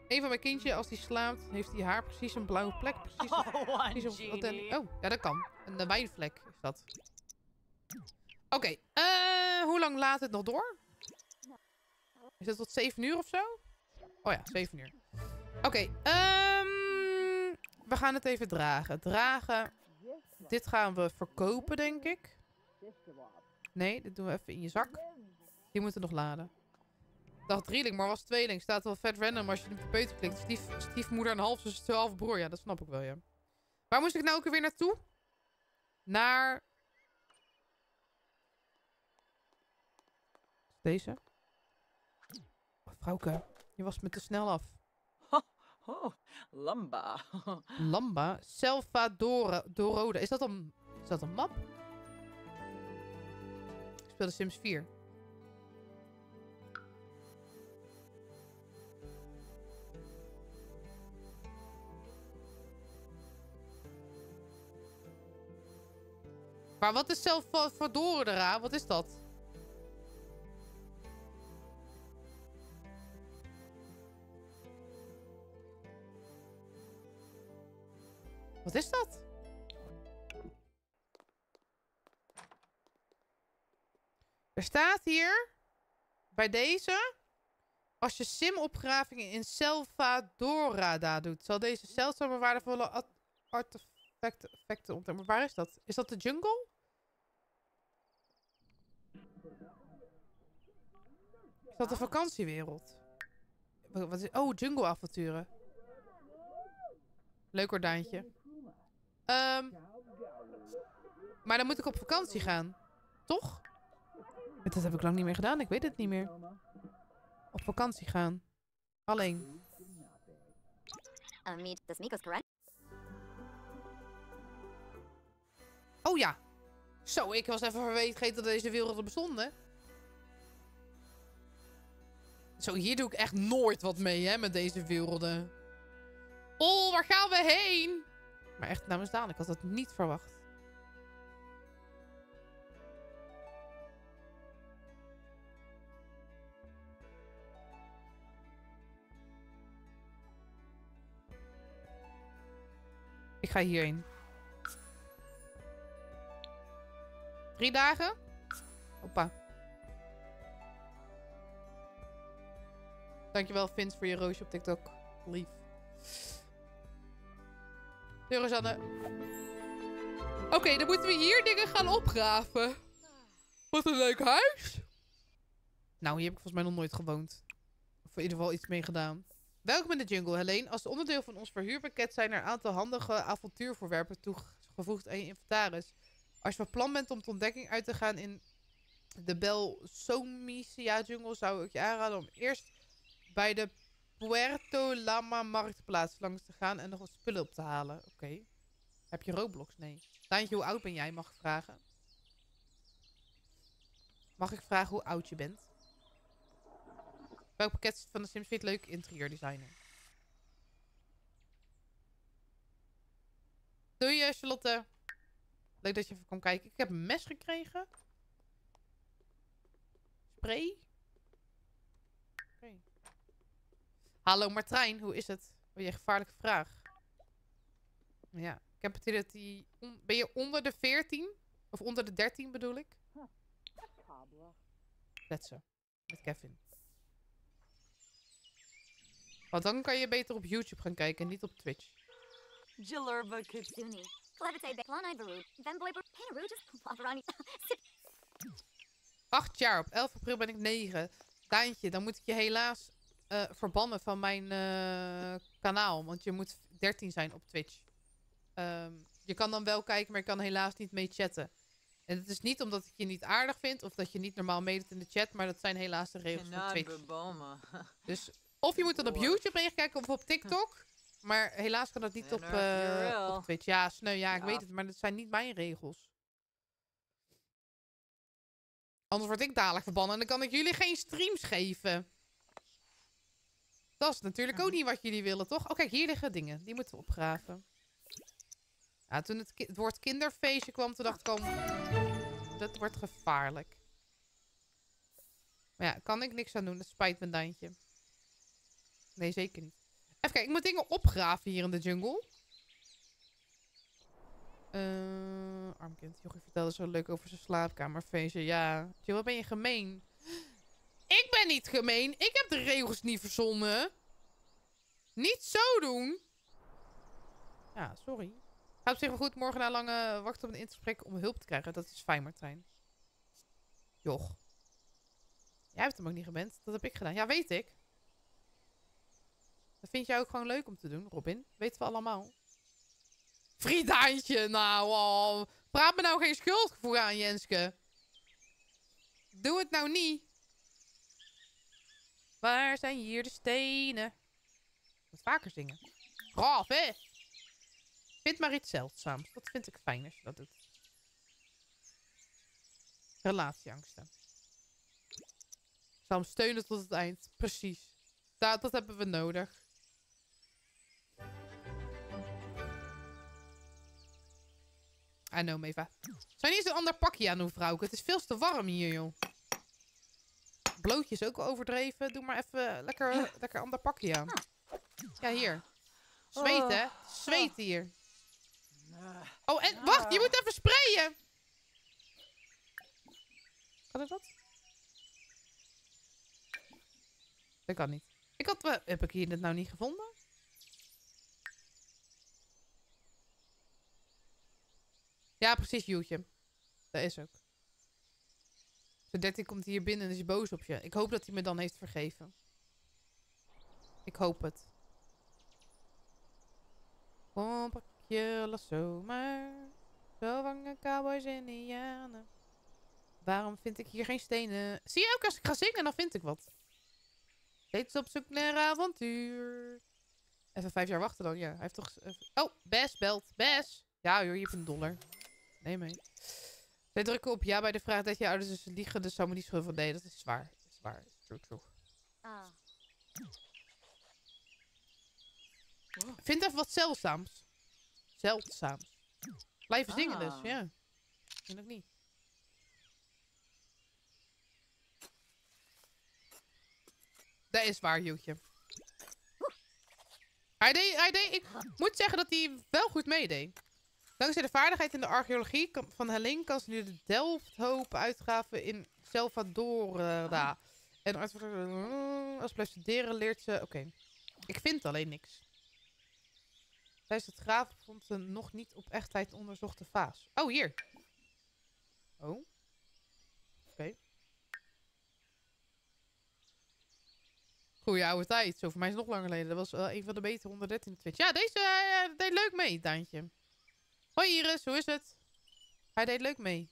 Een van mijn kindje, als die slaapt, heeft hij haar precies een blauwe plek. Precies Oh, Precies een- oh, ja, dat kan. Een eh, wijnvlek is dat. Oké, eh, hoe lang laat het nog door? Is het tot 7 uur of zo? Oh ja, 7 uur. Oké, ehm, we gaan het even dragen. Dragen. Dit gaan we verkopen, denk ik. Nee, dit doen we even in je zak. Die moeten nog laden. Dacht drieling, maar was tweeling. Staat wel vet random als je op de peuter klikt. Stief, stiefmoeder en half zus, half broer. Ja, dat snap ik wel, ja. Waar moest ik nou ook weer naartoe? Naar... Deze? Oh, vrouwke, je was me te snel af. Oh, Lamba. <laughs> Lamba, Salvador Dorode. Is dat een, is dat een map? Ik speel de Sims 4. Maar wat is Salvador eraan? Wat is dat? Wat is dat? Er staat hier bij deze. Als je sim-opgravingen in Salvadorada doet, zal deze zeldzame waardevolle artefacten ontdekken. Maar waar is dat? Is dat de jungle? Is dat de vakantiewereld? Oh, Wat is... Oh, jungle avonturen. Leuk gordijntje. Ehm maar dan moet ik op vakantie gaan. Toch? Dat heb ik lang niet meer gedaan. Ik weet het niet meer. Op vakantie gaan. Alleen. Correct? Oh ja. Zo, ik was even vergeten dat deze werelden bestonden. Zo, hier doe ik echt nooit wat mee, hè, met deze werelden. Oh, waar gaan we heen? Maar echt namens Daan, ik had dat niet verwacht. Ik ga hierheen. Drie dagen? Hoppa. Dankjewel Vince voor je roosje op TikTok. Lief. Doei Rosanne. Oké, dan moeten we hier dingen gaan opgraven. Wat een leuk huis. Nou, hier heb ik volgens mij nog nooit gewoond. Of in ieder geval iets mee gedaan. Welkom in de jungle, Helene. Als onderdeel van ons verhuurpakket zijn er een aantal handige avontuurvoorwerpen toegevoegd aan je inventaris. Als je van plan bent om tot ontdekking uit te gaan in de Belsomisia jungle, zou ik je aanraden om eerst bij de Puerto Lama marktplaats langs te gaan en nog wat spullen op te halen. Oké. Heb je Roblox? Nee. Daantje, hoe oud ben jij? Mag ik vragen? Mag ik vragen hoe oud je bent? Welk pakket van de Sims vind je het leuk? Interieurdesigner. Doei eh, Charlotte. Leuk dat je even kwam kijken. Ik heb een mes gekregen. Spray. Oké. Hallo Martijn, hoe is het? Oh, je gevaarlijke vraag. Ja, ik heb het idee dat die... on- Ben je onder de 14? Of onder de 13 bedoel ik? Net zo. Met Kevin. Want dan kan je beter op YouTube gaan kijken en niet op Twitch. Jalurba. <laughs> Acht jaar. Op 11 april ben ik 9. Daantje, dan moet ik je helaas eh, verbannen van mijn eh, kanaal. Want je moet 13 zijn op Twitch. Ehm, je kan dan wel kijken, maar je kan helaas niet mee chatten. En het is niet omdat ik je niet aardig vind of dat je niet normaal meedoet in de chat, maar dat zijn helaas de regels van Twitch. <laughs> Dus of je moet dan op. YouTube meekijken of op TikTok. Maar helaas kan dat niet op, eh, op Twitch. Ja, sneu, ja, ik Ja. weet het, maar dat zijn niet mijn regels. Anders word ik dadelijk verbannen en dan kan ik jullie geen streams geven. Dat is natuurlijk ook niet wat jullie willen, toch? Oh, kijk, hier liggen dingen. Die moeten we opgraven. Ja, toen het, het woord kinderfeestje kwam, toen dacht ik al... Dat wordt gevaarlijk. Maar ja, kan ik niks aan doen. Dat spijt me, Daantje. Nee, zeker niet. Even kijken, ik moet dingen opgraven hier in de jungle. Eh armkind, Jochie vertelde zo leuk over zijn slaapkamerfeestje. Ja, Jill, wat ben je gemeen? Ben niet gemeen. Ik heb de regels niet verzonnen. Niet zo doen. Ja, sorry. Gaat op zich wel goed. Morgen na lange wachten op een internetgesprek om hulp te krijgen. Dat is fijn, Martijn. Joch. Jij hebt hem ook niet geband. Dat heb ik gedaan. Ja, weet ik. Dat vind jij ook gewoon leuk om te doen, Robin. Weten we allemaal. Friedaantje, nou. Oh. Praat me nou geen schuldgevoel aan, Jenske. Doe het nou niet. Waar zijn hier de stenen? Moet vaker zingen. Braaf, hè? Vind maar iets zeldzaams. Dat vind ik fijn als je dat doet. Relatieangsten. Ik steunen tot het eind. Precies. Dat, dat hebben we nodig. I know, Meva. Zou niet een ander pakje aan doen, vrouwke? Het is veel te warm hier, joh. Blootje is ook wel overdreven. Doe maar even lekker, lekker ander pakje aan. Ja, hier. Zweet, hè? Zweet hier. Oh, en wacht, je moet even sprayen. Kan ik dat? Dat kan niet. Ik had, wel- heb ik hier dit nou niet gevonden? Ja, precies, Joetje. Dat is ook. 13 komt hier binnen en is boos op je. Ik hoop dat hij me dan heeft vergeven. Ik hoop het. Kom, pak je lasso maar. Zo vangen cowboys en indianen. Waarom vind ik hier geen stenen? Zie je ook, als ik ga zingen, dan vind ik wat. Steeds op zoek naar avontuur. Even vijf jaar wachten dan, ja. Hij heeft toch... even- Oh, Bes belt. Bes! Ja joh, je hebt een dollar. Nee, mee. Zij drukken op ja bij de vraag dat je ouders dus liegen, dus zou me niet schulden van nee, dat is zwaar. Dat is waar. True, true. Ah. Vind even wat zeldzaams. Zeldzaams. Blijven zingen dus, Ah. ja. Vind ik niet. Dat is waar, Joetje. Hij deed, hij deed, ik moet zeggen dat hij wel goed meedeed. Dankzij de vaardigheid in de archeologie van Helling kan ze nu de Delfthoop uitgraven in Salvadorda. En als, ze studeren leert ze... Oké, ik vind alleen niks. Tijdens het graven vond ze nog niet op echtheid onderzochte vaas. Oh, hier. Oh. Oké. Goeie oude tijd. Zo voor mij is het nog langer geleden. Dat was wel een van de betere 113 Twitch. Ja, deze eh, deed leuk mee, Daantje. Hoi Iris, hoe is het? Hij deed leuk mee.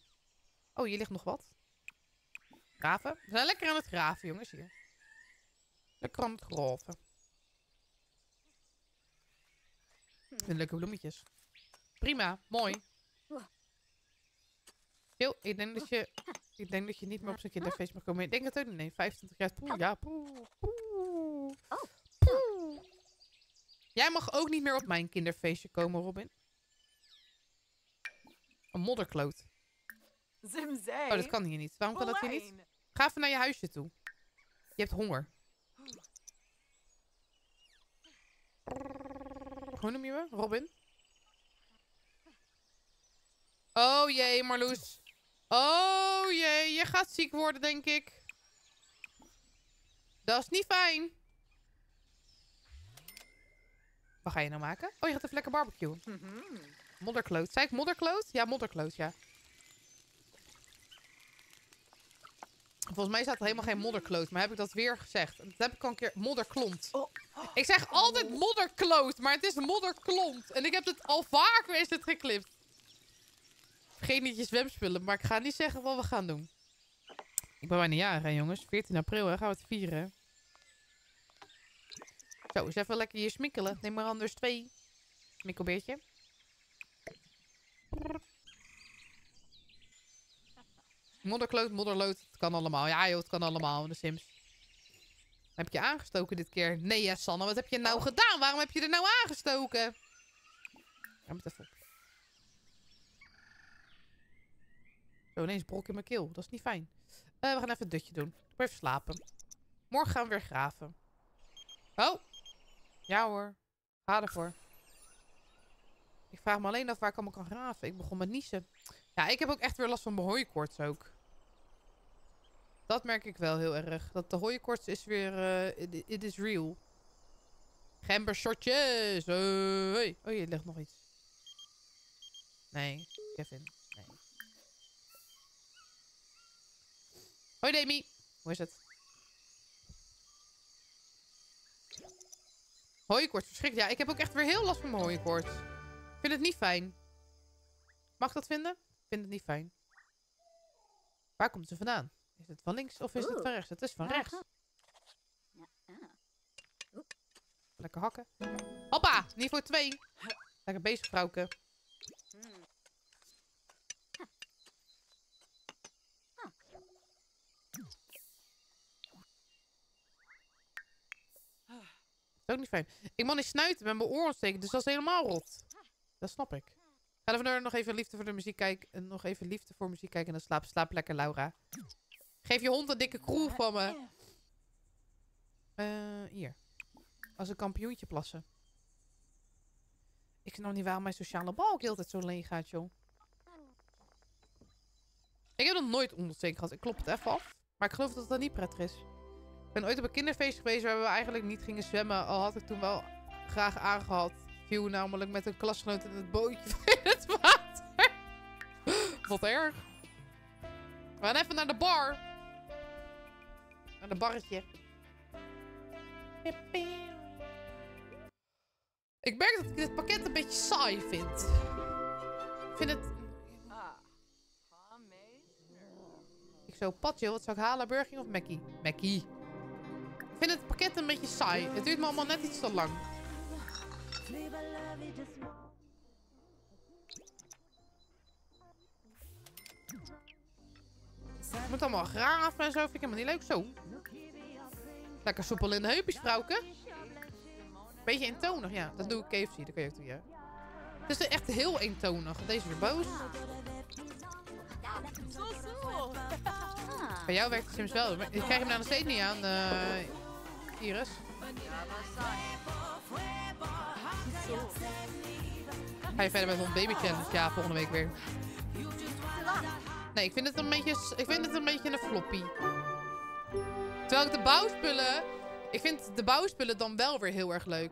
Oh, hier ligt nog wat. Graven. We zijn lekker aan het graven, jongens, hier. Lekker aan het graven. Vind leuke bloemetjes. Prima, mooi. Yo, ik denk dat je, ik denk dat je niet meer op zijn kinderfeest mag komen. Ik denk het ook niet. Nee, 25 jaar. Poeh, ja, poeh, poeh. Poeh. Jij mag ook niet meer op mijn kinderfeestje komen, Robin. Een modderkloot. Zimzee. Oh, dat kan hier niet. Waarom kan dat hier niet? Ga even naar je huisje toe. Je hebt honger. Hoe noem je me? Robin? Oh jee, Marloes. Oh jee, je gaat ziek worden, denk ik. Dat is niet fijn. Wat ga je nou maken? Oh, je gaat even lekker barbecuen. Mhm. Modderkloot. Zei ik modderkloot? Ja, modderkloot, ja. Volgens mij staat er helemaal geen modderkloot, maar heb ik dat weer gezegd? Dat heb ik al een keer... Modderklont. Oh. Ik zeg altijd modderkloot, maar het is modderklont. En ik heb het al vaker is het geklipt. Vergeet niet je zwemspullen, maar ik ga niet zeggen wat we gaan doen. Ik ben bijna jarig, hè, jongens. 14 april, hè. Gaan we het vieren. Zo, eens even lekker hier smikkelen. Neem maar anders twee. Smikkelbeertje. Modderkloot, modderlood. Het kan allemaal. Ja joh, het kan allemaal. De Sims. Heb je aangestoken dit keer? Nee, ja, Sanne. Wat heb je nou gedaan? Waarom heb je er nou aangestoken? Ga het even op. Zo, ineens brok in mijn keel. Dat is niet fijn. Eh, we gaan even een dutje doen. Ik even slapen. Morgen gaan we weer graven. Oh. Ja hoor. Ga ervoor. Ik vraag me alleen af waar ik allemaal kan graven. Ik begon met niezen. Ja, ik heb ook echt weer last van mijn hooikoorts ook. Dat merk ik wel heel erg. Dat de hooikoorts is weer... eh, it, is real. Gembershortjes. Hey. Oh, hier ligt nog iets. Nee, Kevin. Nee. Hoi Demi. Hoe is het? Hooikoorts, verschrikkelijk. Ja, ik heb ook echt weer heel last van mijn hooikoorts. Ik vind het niet fijn. Mag ik dat vinden? Ik vind het niet fijn. Waar komt ze vandaan? Is het van links of is het Oeh. van rechts? Het is van rechts. Lekker hakken. Hoppa, niveau 2. Lekker bezig, vrouwke. Dat is ook niet fijn. Ik mag niet snuiten met mijn oor ontsteken, dus dat is helemaal rot. Dat snap ik. Ga even nog even liefde voor de muziek kijken. En nog even liefde voor muziek kijken en dan slaap, slaap lekker, Laura. Geef je hond een dikke kroel van me. Eh, hier. Als een kampioentje plassen. Ik snap niet waarom mijn sociale balk heel tijd zo leeg gaat, joh. Ik heb nog nooit ondersteken gehad. Ik klop het even af. Maar ik geloof dat dat niet prettig is. Ik ben ooit op een kinderfeest geweest waar we eigenlijk niet gingen zwemmen. Al had ik toen wel graag aangehad. Viel namelijk met een klasgenoot in het bootje <laughs> in het water. Wat erg. We gaan even naar de bar. Naar de barretje. Ik merk dat ik dit pakket een beetje saai vind. Ik vind het... Ik zo, Patjo, wat zou ik halen? Burger King of Mackie? Mackie. Ik vind het pakket een beetje saai. Het duurt me allemaal net iets te lang. Ik moet allemaal graven en zo. Vind ik helemaal niet leuk. Zo. Lekker soepel in de heupjes, vrouwke. Beetje eentonig, ja. Dat doe ik KFC. Dat kan je ook doen, ja. Het is echt heel eentonig. Deze weer boos. Zo. Bij jou werkt het Sims wel. Maar Ik krijg hem nou nog steeds niet aan, eh, Iris. Ga je verder met een baby challenge? Ja, volgende week weer. Nee, ik vind het een beetje, ik vind het een beetje een floppy. Terwijl ik de bouwspullen... Ik vind de bouwspullen dan wel weer heel erg leuk.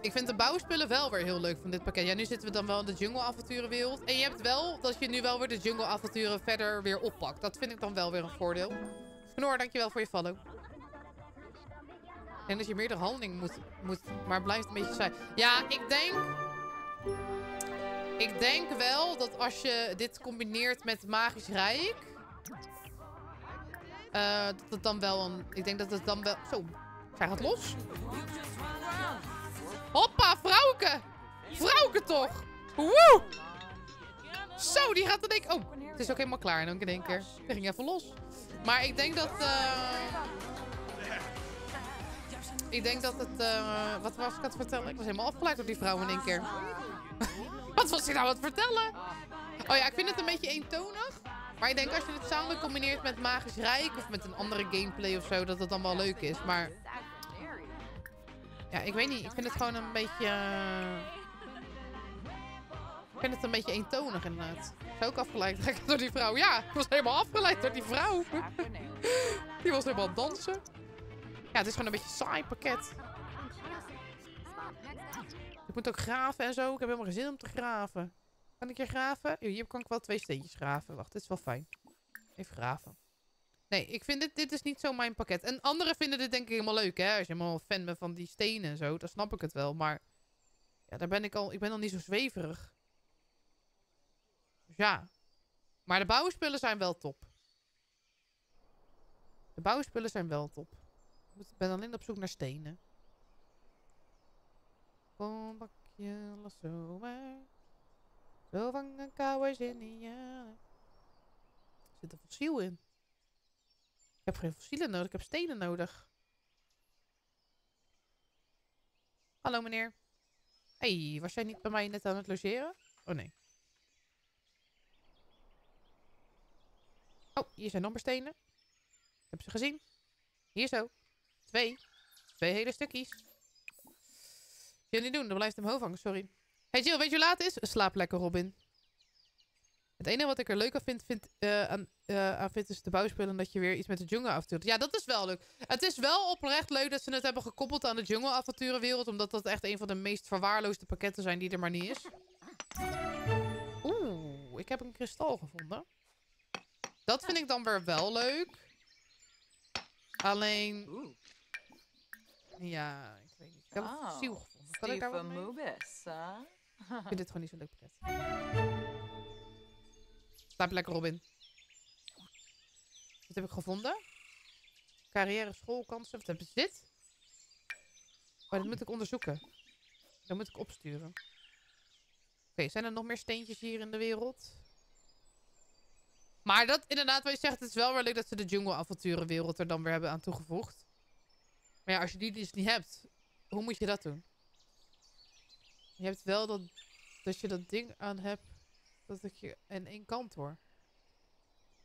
Ik vind de bouwspullen wel weer heel leuk van dit pakket. Ja, nu zitten we dan wel in de jungle avonturenwereld. En je hebt wel dat je nu wel weer de jungle avonturen verder weer oppakt. Dat vind ik dan wel weer een voordeel. Knor, dankjewel voor je follow. Ik denk dat je meerdere handelingen moet, moet, maar blijft een beetje saai. Ja, ik denk... Ik denk wel dat als je dit combineert met Magisch Rijk... eh, dat het dan wel een... Ik denk dat het dan wel... Zo, zij gaat los. Hoppa, vrouwke! Vrouwke toch! Woe! Zo, die gaat dan denk ik... Oh, het is ook helemaal klaar dan in één keer. Die ging even los. Maar ik denk dat... eh, Ik denk dat het... eh, Wat was ik aan het vertellen? Ik was helemaal afgeleid door die vrouw in één keer. <laughs> wat was hij nou aan het vertellen? Oh ja, ik vind het een beetje eentonig. Maar ik denk als je het samen combineert met Magisch Rijk... of met een andere gameplay of zo... dat het dan wel leuk is. Maar ja, ik weet niet. Ik vind het gewoon een beetje... eh, Ik vind het een beetje eentonig inderdaad. Ik was ook afgeleid <laughs> door die vrouw. Ja, ik was helemaal afgeleid door die vrouw. <laughs> Die was helemaal dansen. Ja, het is gewoon een beetje saai pakket. Ik moet ook graven en zo. Ik heb helemaal geen zin om te graven. Kan ik hier graven? Hier kan ik wel twee steentjes graven. Wacht, dit is wel fijn. Even graven. Nee, ik vind dit, dit is niet zo mijn pakket. En anderen vinden dit denk ik helemaal leuk, hè. Als je helemaal fan bent van die stenen en zo, dan snap ik het wel. Maar ja, daar ben ik al, ik ben al niet zo zweverig. Dus ja. Maar de bouwspullen zijn wel top. De bouwspullen zijn wel top. Ik ben alleen op zoek naar stenen. Kom bakje, lasso maar. Zo vangen in jaren. Er zit een fossiel in. Ik heb geen fossielen nodig, ik heb stenen nodig. Hallo meneer. hey, was jij niet bij mij net aan het logeren? Oh nee. Oh, hier zijn nog stenen. Ik heb ze gezien. Hier zo. Twee. Twee hele stukjes. Kun je niet doen, dan blijft hem hoofd hangen, sorry. Hey Jill, weet je hoe laat het is? Slaap lekker, Robin. Het enige wat ik er leuk aan vind, vind, eh, aan, eh, aan is de bouwspullen dat je weer iets met de jungle-avonturen... Ja, dat is wel leuk. Het is wel oprecht leuk dat ze het hebben gekoppeld aan de jungle-avonturenwereld. Omdat dat echt een van de meest verwaarloosde pakketten zijn die er maar niet is. Oeh, ik heb een kristal gevonden. Dat vind ik dan weer wel leuk. Alleen... Ja, ik weet niet. Ik heb een Oh, fossiel gevonden. Kan ik daar wat mee? <laughs> Ik vind dit gewoon niet zo'n leuk pakket. Slaap lekker, Robin. Wat heb ik gevonden? Carrière, schoolkansen. Wat is dit? Oh, dat moet ik onderzoeken. Dat moet ik opsturen. Oké, zijn er nog meer steentjes hier in de wereld? Maar dat, inderdaad, wat je zegt, het is wel weer leuk dat ze de jungle-avonturenwereld er dan weer hebben aan toegevoegd. Maar ja, als je die dus niet hebt, hoe moet je dat doen? Je hebt wel dat, dat je dat ding aan hebt, dat ik je in één kant hoor.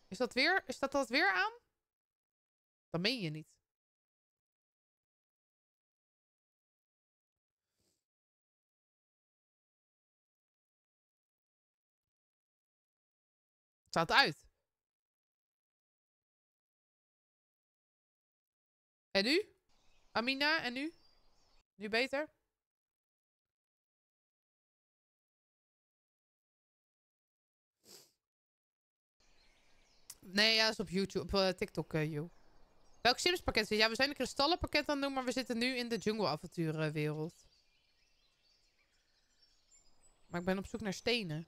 Is dat weer, is dat dat weer aan? Dat meen je niet. Het staat uit. En nu? Amina, en nu? Nu beter? Nee, ja, dat is op YouTube, op eh, TikTok, eh, joh. Welk Sims pakket zit? Ja, we zijn een kristallenpakket aan het doen, maar we zitten nu in de jungle avonturenwereld. Maar ik ben op zoek naar stenen.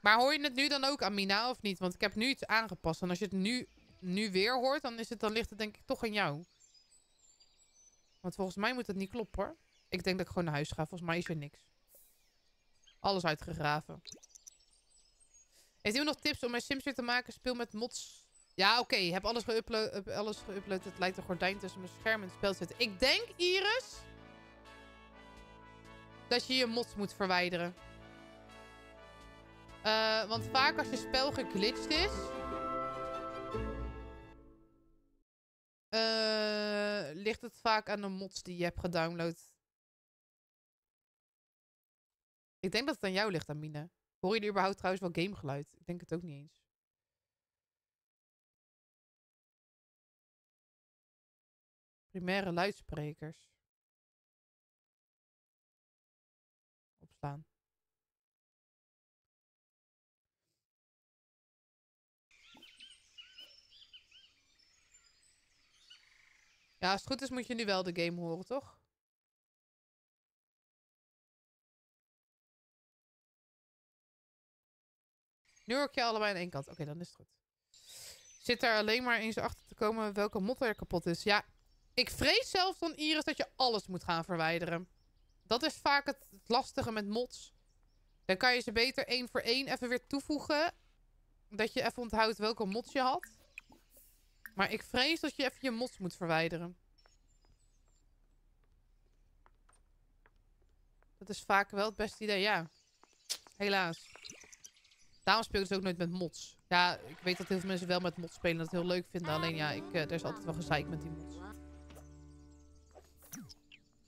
Maar hoor je het nu dan ook, Amina, of niet? Want ik heb nu iets aangepast. En als je het nu, nu weer hoort, dan, is het, dan ligt het denk ik toch aan jou. Want volgens mij moet het niet kloppen, hoor. Ik denk dat ik gewoon naar huis ga. Volgens mij is er niks. Alles uitgegraven. Heeft iemand nog tips om mijn Sims weer te maken? Speel met mods. Ja, oké. Heb alles geüpload. up- alles geüpload. Het lijkt een gordijn tussen mijn scherm en het spel te zitten. Ik denk, Iris... Dat je je mods moet verwijderen. Eh, want vaak als je spel geglitcht is... eh, ligt het vaak aan de mods die je hebt gedownload. Ik denk dat het aan jou ligt, Amine. Hoor je überhaupt trouwens wel gamegeluid? Ik denk het ook niet eens. Primaire luidsprekers. Opslaan. Ja, als het goed is moet je nu wel de game horen, toch? Nu hoor ik je allebei aan één kant. Oké, dan is het goed. Zit er alleen maar eens achter te komen welke mod er kapot is. Ja, ik vrees zelfs van Iris dat je alles moet gaan verwijderen. Dat is vaak het het lastige met mods. Dan kan je ze beter één voor één even weer toevoegen. Dat je even onthoudt welke mods je had. Maar ik vrees dat je even je mods moet verwijderen. Dat is vaak wel het beste idee, ja. Helaas. Daarom speel ik dus ook nooit met mods. Ja, ik weet dat heel veel mensen wel met mods spelen en dat heel leuk vinden. Alleen ja, ik, eh, er is altijd wel gezeik met die mods.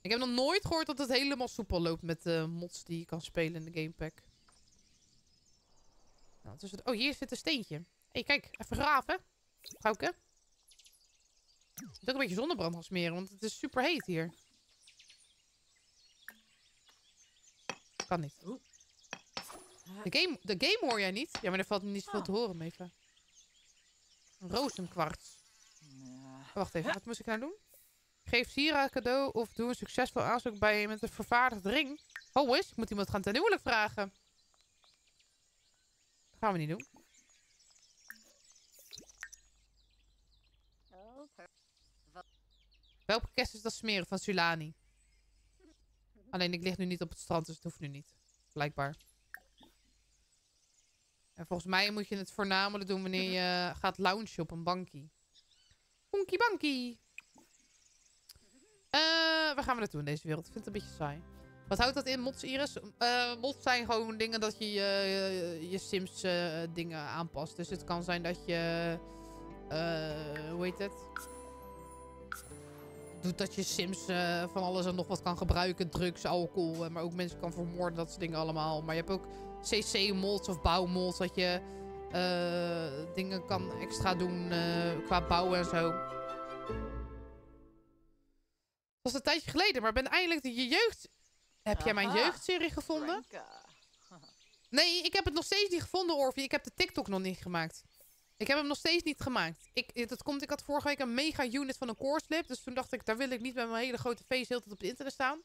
Ik heb nog nooit gehoord dat het helemaal soepel loopt met de mods die je kan spelen in de gamepack. Nou, het? Oh, hier zit een steentje. Hé, hey, kijk. Even graven. Gauwke. Ik moet ook een beetje zonnebrand gaan smeren, want het is super heet hier. Kan niet. De game, de game hoor jij niet? Ja, maar er valt niet zoveel te horen, Meva. Rozenkwarts. Wacht even, wat moest ik nou doen? Geef Sira cadeau of doe een succesvol aanzoek bij je met een vervaardigd ring. Oh, is, ik moet iemand gaan ten huwelijk vragen. Dat gaan we niet doen. Oh, per- Welke kerst is dat smeren van Sulani? Alleen ik lig nu niet op het strand, dus het hoeft nu niet. Blijkbaar. En volgens mij moet je het voornamelijk doen wanneer je gaat loungen op een bankie. Bonkie bankie. Eh, waar gaan we naartoe in deze wereld? Ik vind het een beetje saai. Wat houdt dat in, mods, Iris? Eh, mods zijn gewoon dingen dat je je, je Sims eh, dingen aanpast. Dus het kan zijn dat je... eh, hoe heet het? Doet dat je Sims eh, van alles en nog wat kan gebruiken. Drugs, alcohol. eh, maar ook mensen kan vermoorden. Dat soort dingen allemaal. Maar je hebt ook CC-mods of bouwmods. Dat je eh, dingen kan extra doen qua bouwen en zo. Dat was een tijdje geleden. Maar ik ben eindelijk de je jeugd... Heb jij mijn jeugdserie gevonden? Nee, ik heb het nog steeds niet gevonden, Orvi. Ik heb de TikTok nog niet gemaakt. Ik heb hem nog steeds niet gemaakt. Ik, dat komt, ik had vorige week een mega unit van een core slip. Dus toen dacht ik, daar wil ik niet met mijn hele grote face heel tijd op het internet staan.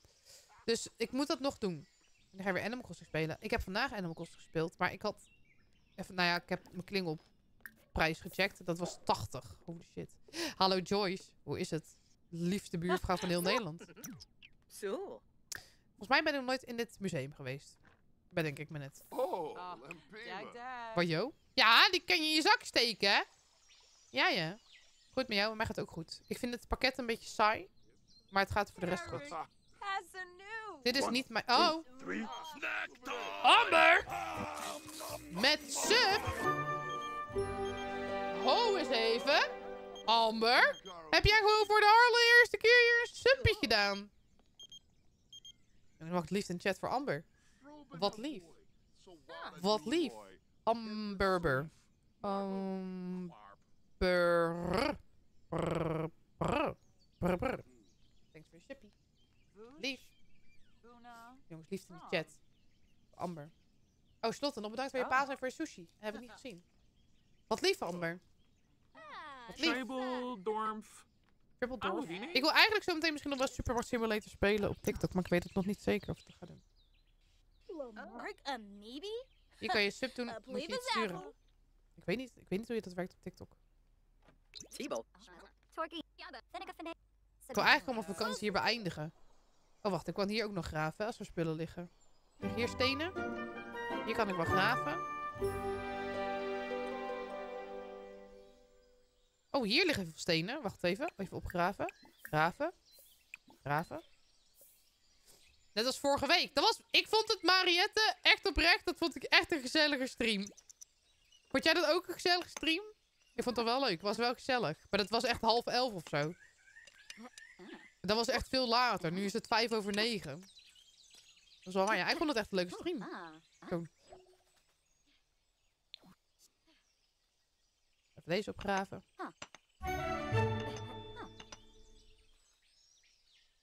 Dus ik moet dat nog doen. En dan ga ik weer Animal Crossing spelen. Ik heb vandaag Animal Crossing gespeeld. Maar ik had... Even, nou ja, ik heb mijn klingelprijs gecheckt. Dat was 80. Holy shit. Hallo Joyce. Hoe is het? Liefste buurvrouw van heel <laughs> Nederland. Zo. Volgens mij ben ik nog nooit in dit museum geweest. Bedenk ik me net. Oh, Ah, Dad. Wat jo? Ja, die kan je in je zak steken, hè? Ja, ja. Goed met jou, met mij gaat het ook goed. Ik vind het pakket een beetje saai. Maar het gaat voor de rest goed. Dit is niet mijn... Oh! Amber! Met sub! Ho eens even. Amber? Heb jij gewoon voor de allereerste keer hier een subje gedaan? En dan mag het liefst een chat voor Amber. Wat lief. Wat lief. Amberber. Amber. Thanks voor je chippy. Lief. jongens. Liefde in de chat. Amber. Oh, Slotte, nog bedankt voor je Oh. paas en voor je sushi. Heb ik niet gezien. Wat lief, Amber. Wat lief. Triple. Oude diner. Ik wil eigenlijk zo meteen misschien nog wel Supermarkt Simulator spelen op TikTok. Maar ik weet het nog niet zeker of ik dat ga doen. Mark, a maybe? Hier kan je sub doen. Uh, Moet je iets sturen. Ik weet, niet, ik weet niet hoe je dat werkt op TikTok. Ik wil eigenlijk al mijn vakantie hier beëindigen. Oh, wacht. Ik kan hier ook nog graven als er spullen liggen. Liggen hier stenen? Hier kan ik wel graven. Oh, hier liggen veel stenen. Wacht even. Even opgraven. Graven. Graven. Net als vorige week. Dat was, ik vond het Mariette echt oprecht. Dat vond ik echt een gezellige stream. Vond jij dat ook een gezellige stream? Ik vond het wel leuk. Het was wel gezellig. Maar dat was echt half elf of zo. Dat was echt veel later. Nu is het vijf over negen. Dat is wel waar. Ja, ik vond het echt een leuke stream. Ah, Even deze opgraven.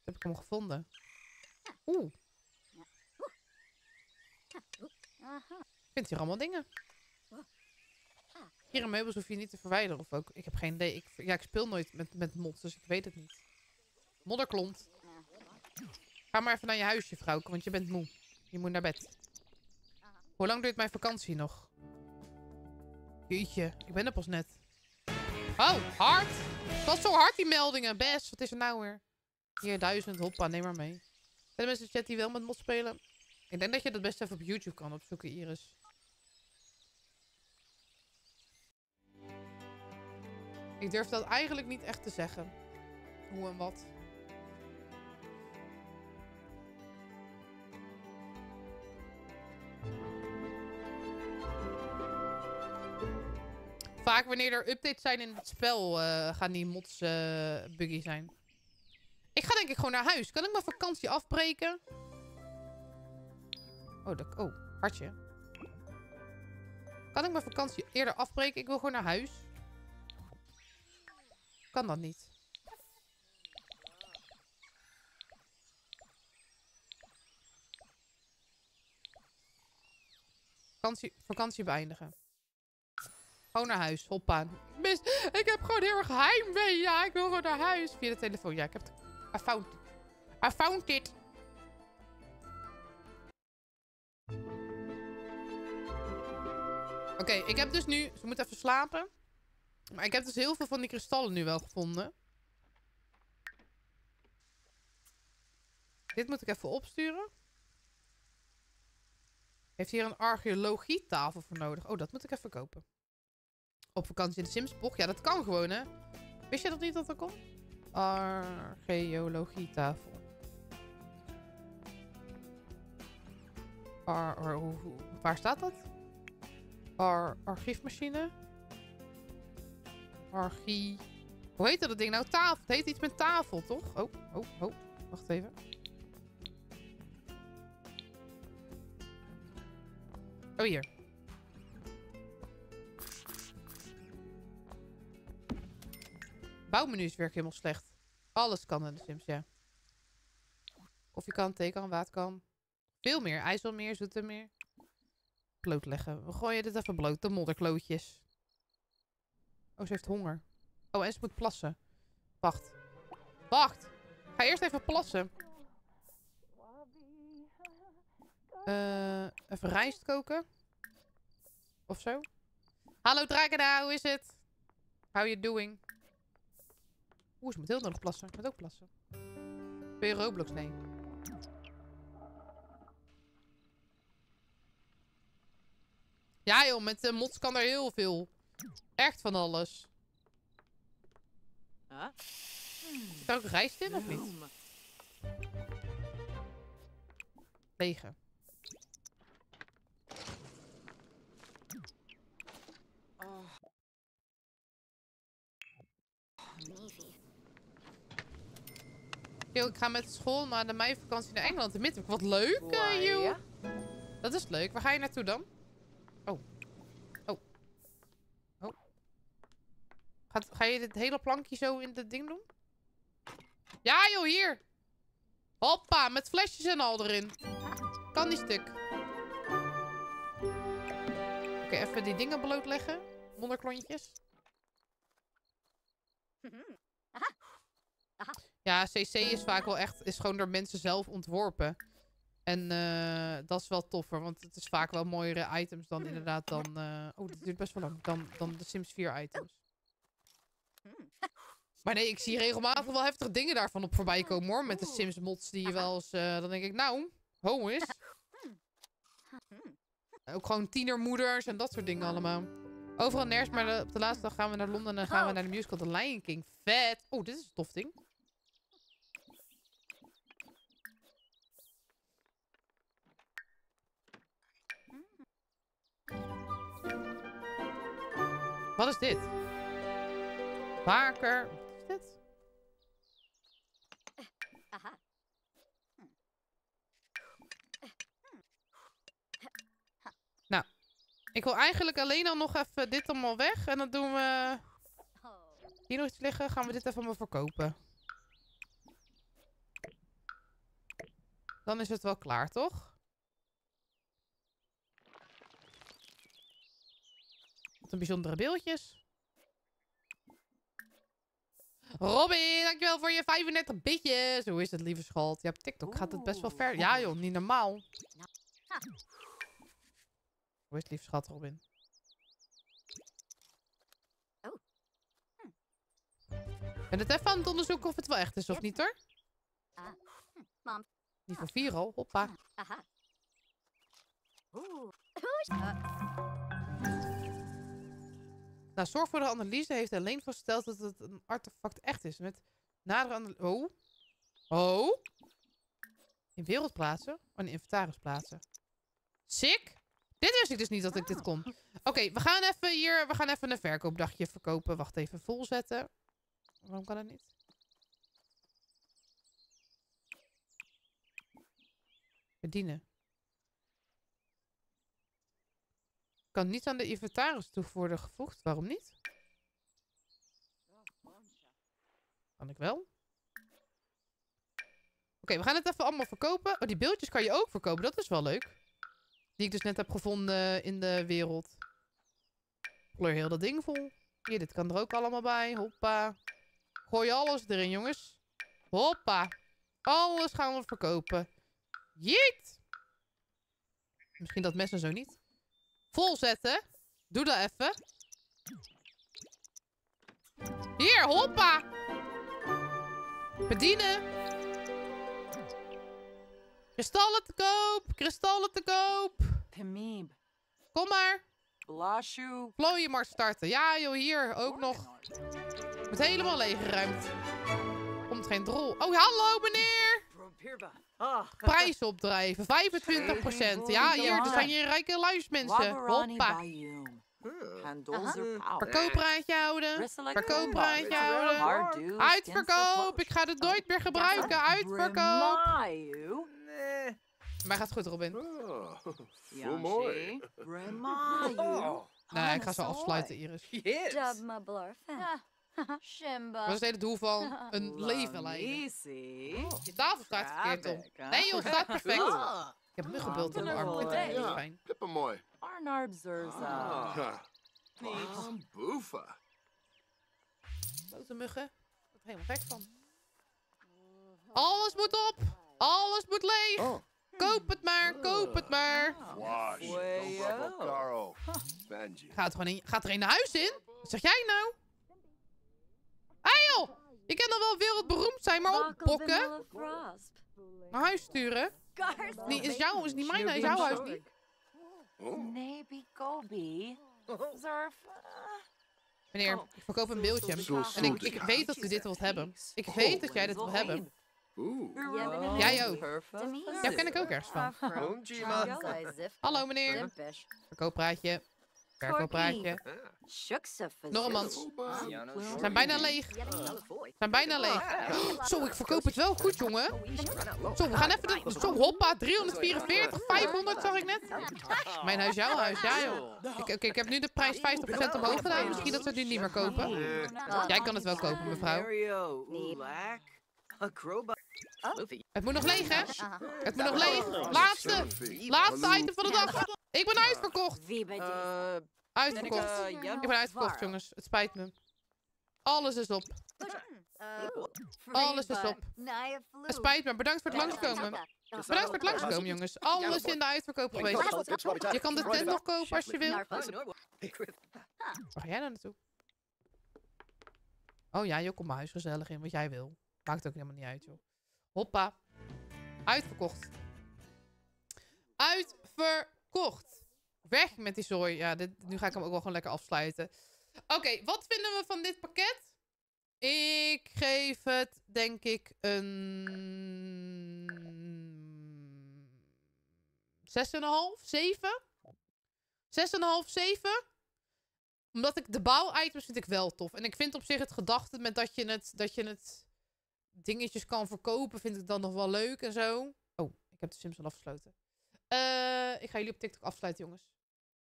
Heb ik hem gevonden. Oeh, ik vind hier allemaal dingen. Hier in meubels hoef je niet te verwijderen. Of ook, ik heb geen idee. Ja, ik speel nooit met, met mods, dus ik weet het niet. Modderklont. Ga maar even naar je huisje, vrouwke, want je bent moe. Je moet naar bed. Hoe lang duurt mijn vakantie nog? Jeetje, ik ben er pas net. Oh, hard. Het was zo hard, die meldingen. Best, wat is er nou weer? Hier, duizend, hoppa, neem maar mee. Er mensen de chat die wel met mods spelen? Ik denk dat je dat best even op YouTube kan opzoeken, Iris. Ik durf dat eigenlijk niet echt te zeggen. Hoe en wat. Vaak wanneer er updates zijn in het spel, eh, gaan die mods eh, buggy zijn. Ik ga denk ik gewoon naar huis. Kan ik mijn vakantie afbreken? Oh, dat, oh, hartje. Kan ik mijn vakantie eerder afbreken? Ik wil gewoon naar huis. Kan dat niet? Vakantie, vakantie beëindigen. Gewoon naar huis, hoppa. Mis, ik heb gewoon heel erg heimwee. Ja, ik wil gewoon naar huis. Via de telefoon. Ja, ik heb het. I found it. I found it. Oké, ik heb dus nu... Ze moet even slapen. Maar ik heb dus heel veel van die kristallen nu wel gevonden. Dit moet ik even opsturen. Heeft hier een archeologietafel voor nodig. Oh, dat moet ik even kopen. Op vakantie in de Simsbocht. Ja, dat kan gewoon, hè. Wist je dat niet dat dat kon? Archeologietafel. Ar, waar staat dat? Ar, archiefmachine. Archie... Hoe heet dat ding nou? Tafel. Het heet iets met tafel, toch? Oh, oh, oh. Wacht even. Oh, hier. Bouwmenu's werken helemaal slecht. Alles kan in de Sims, ja. Koffie kan, thee kan, water kan. Veel meer. IJsselmeer, zoetermeer. Bloot leggen. We gooien dit even bloot. De modderklootjes. Oh, ze heeft honger. Oh, en ze moet plassen. Wacht. Wacht. Ga eerst even plassen. Eh, even rijst koken. Of zo. Hallo Dragada, hoe is het? How you doing? Oeh, ze moet heel nog plassen. Ik moet ook plassen. Ben je Roblox? Nee. Ja joh, met de mods kan er heel veel. Echt van alles. Huh? Is er ook rijst in of niet? Bloem. Lege. Oh, Neefie. Yo, ik ga met school naar de meivakantie naar Engeland Midweek. Wat leuk, ja? Dat is leuk. Waar ga je naartoe dan? Oh. Oh. Oh. Gaat, ga je dit hele plankje zo in dit ding doen? Ja, joh, hier. Hoppa, met flesjes en al erin. Kan niet stuk. Oké, even die dingen blootleggen. Wonderklontjes. <laughs> Ja, CC is vaak wel echt, is gewoon door mensen zelf ontworpen. En eh, dat is wel toffer, want het is vaak wel mooiere items dan inderdaad dan... eh, oh, dit duurt best wel lang. Dan, dan de Sims 4 items. Maar nee, ik zie regelmatig wel heftige dingen daarvan op voorbij komen hoor. Met de Sims mods die je wel eens... eh, dan denk ik, nou, ho is. Ook gewoon tienermoeders en dat soort dingen allemaal. Overal nergens, maar de- op de laatste dag gaan we naar Londen en dan gaan we naar de musical The Lion King. Vet! Oh, dit is een tof ding. Wat is dit? Vaker. Wat is dit? Aha. Ik wil eigenlijk alleen al nog even dit allemaal weg. En dan doen we hier nog iets liggen. Gaan we dit even allemaal verkopen. Dan is het wel klaar, toch? Wat een bijzondere beeldjes. Robin, dankjewel voor je 35 bitjes. Hoe is het, lieve schat? Ja, op TikTok gaat het best wel ver. Ja joh, niet normaal. Hoe is het, lieve schat, Robin? Ik ben het even aan het onderzoeken of het wel echt is of niet hoor. Niveau 4 al, hoppa. Aha. Nou, zorg voor de analyse heeft alleen vastgesteld dat het een artefact echt is. Met nadere analyse... Oh. Oh. In wereld plaatsen? Oh, in inventaris plaatsen. Sick. Dit wist ik dus niet dat ik dit kon. Oké, we gaan even hier... We gaan even een verkoopdagje verkopen. Wacht even, volzetten. Waarom kan het niet? Bedienen. Kan niet aan de inventaris toe worden gevoegd. Waarom niet? Kan ik wel? Oké, we gaan het even allemaal verkopen. Oh, die beeldjes kan je ook verkopen. Dat is wel leuk. Die ik dus net heb gevonden in de wereld. Kleur heel dat ding vol. Hier, dit kan er ook allemaal bij. Hoppa. Gooi alles erin, jongens. Hoppa. Alles gaan we verkopen. Jeet. Misschien dat mes en zo niet. Volzetten. Doe dat even. Hier, hoppa. Bedienen. Kristallen te koop. Kristallen te koop. Kom maar. Blashu. Vlooienmarkt starten. Ja joh, hier ook nog. Wordt helemaal leeggeruimd. Komt geen drol. Oh, hallo meneer. Ah. Prijs opdrijven. 25%. Ja, hier, er zijn hier rijke luismensen. Hoppa. Verkoopraadje houden. Verkoopraadje houden. Uitverkoop. Ik ga dit nooit meer gebruiken. Uitverkoop. Maar gaat goed, Robin. Oh, voel Yashi. mooi. Oh. Nee, ik ga zo afsluiten, Iris. Yes. <laughs> Shimba. Wat is het hele doel van <laughs> een leven leiden? Easy. Je tafel staat verkeerd om. Nee joh, staat perfect. Ik heb muggenbeeld in de arm. Ik vind het echt niet fijn. Pippamoy. Arnarb Zurza. Ah. Boofa. Blote muggen. Ik word er helemaal gek van. Alles moet op. Alles moet leeg. Oh. Koop het maar, koop het maar. Wash. Wayo. Caro. Benji. Gaat, gewoon in, gaat er een naar huis in? Wat zeg jij nou? Hé hey joh! Je kan dan wel wereldberoemd zijn, maar oppokken. Naar huis sturen. Nee, is, jouw, is niet mijn huis, jouw huis niet. Gobi. Zurf. Meneer, ik verkoop een beeldje. En ik, ik weet dat u dit wilt hebben. Ik weet dat jij dit wil hebben. Oeh. Jij ook. Ja, ken ik ook ergens van. Hallo meneer. Verkooppraatje. Verkooppraatje. We zijn bijna leeg. We zijn bijna leeg. Zo, ik verkoop het wel goed, jongen. Zo, we gaan even... De, zo, hoppa. 344, 500 zag ik net. Mijn huis, jouw huis. Ja, joh. Ik, ik, ik heb nu de prijs 50% omhoog gedaan. Misschien dat ze het nu niet meer kopen. Jij kan het wel kopen, mevrouw. Mario. Ulak. A crowbar. Luffy. Het moet nog leeg, hè? Het moet nog leeg. Laatste. Laatste item van de dag. Ik ben uitverkocht. Wie? Uh, Uitverkocht. Eh, ja, Ik ben uitverkocht, jongens. Het spijt me. Alles is op. Uh, Alles is op. Het spijt me. Bedankt voor het langskomen. Bedankt voor het langskomen, jongens. Alles in de uitverkoop geweest. Je kan de tent nog kopen als je wil. Waar ga jij nou naartoe? Oh ja, je komt mijn huis gezellig in, wat jij wil. Maakt ook helemaal niet uit, joh. Hoppa. Uitverkocht. Uitverkocht. Weg met die zooi. Ja, dit, nu ga ik hem ook wel gewoon lekker afsluiten. Oké, wat vinden we van dit pakket? Ik geef het, denk ik, een... 6,5? 7? 6,5, 7? Omdat ik de bouwitems vind ik wel tof. En ik vind op zich het gedachte met dat je het, dat je het dingetjes kan verkopen, vind ik dan nog wel leuk en zo. Oh, ik heb de Sims al afgesloten. Eh, ik ga jullie op TikTok afsluiten, jongens.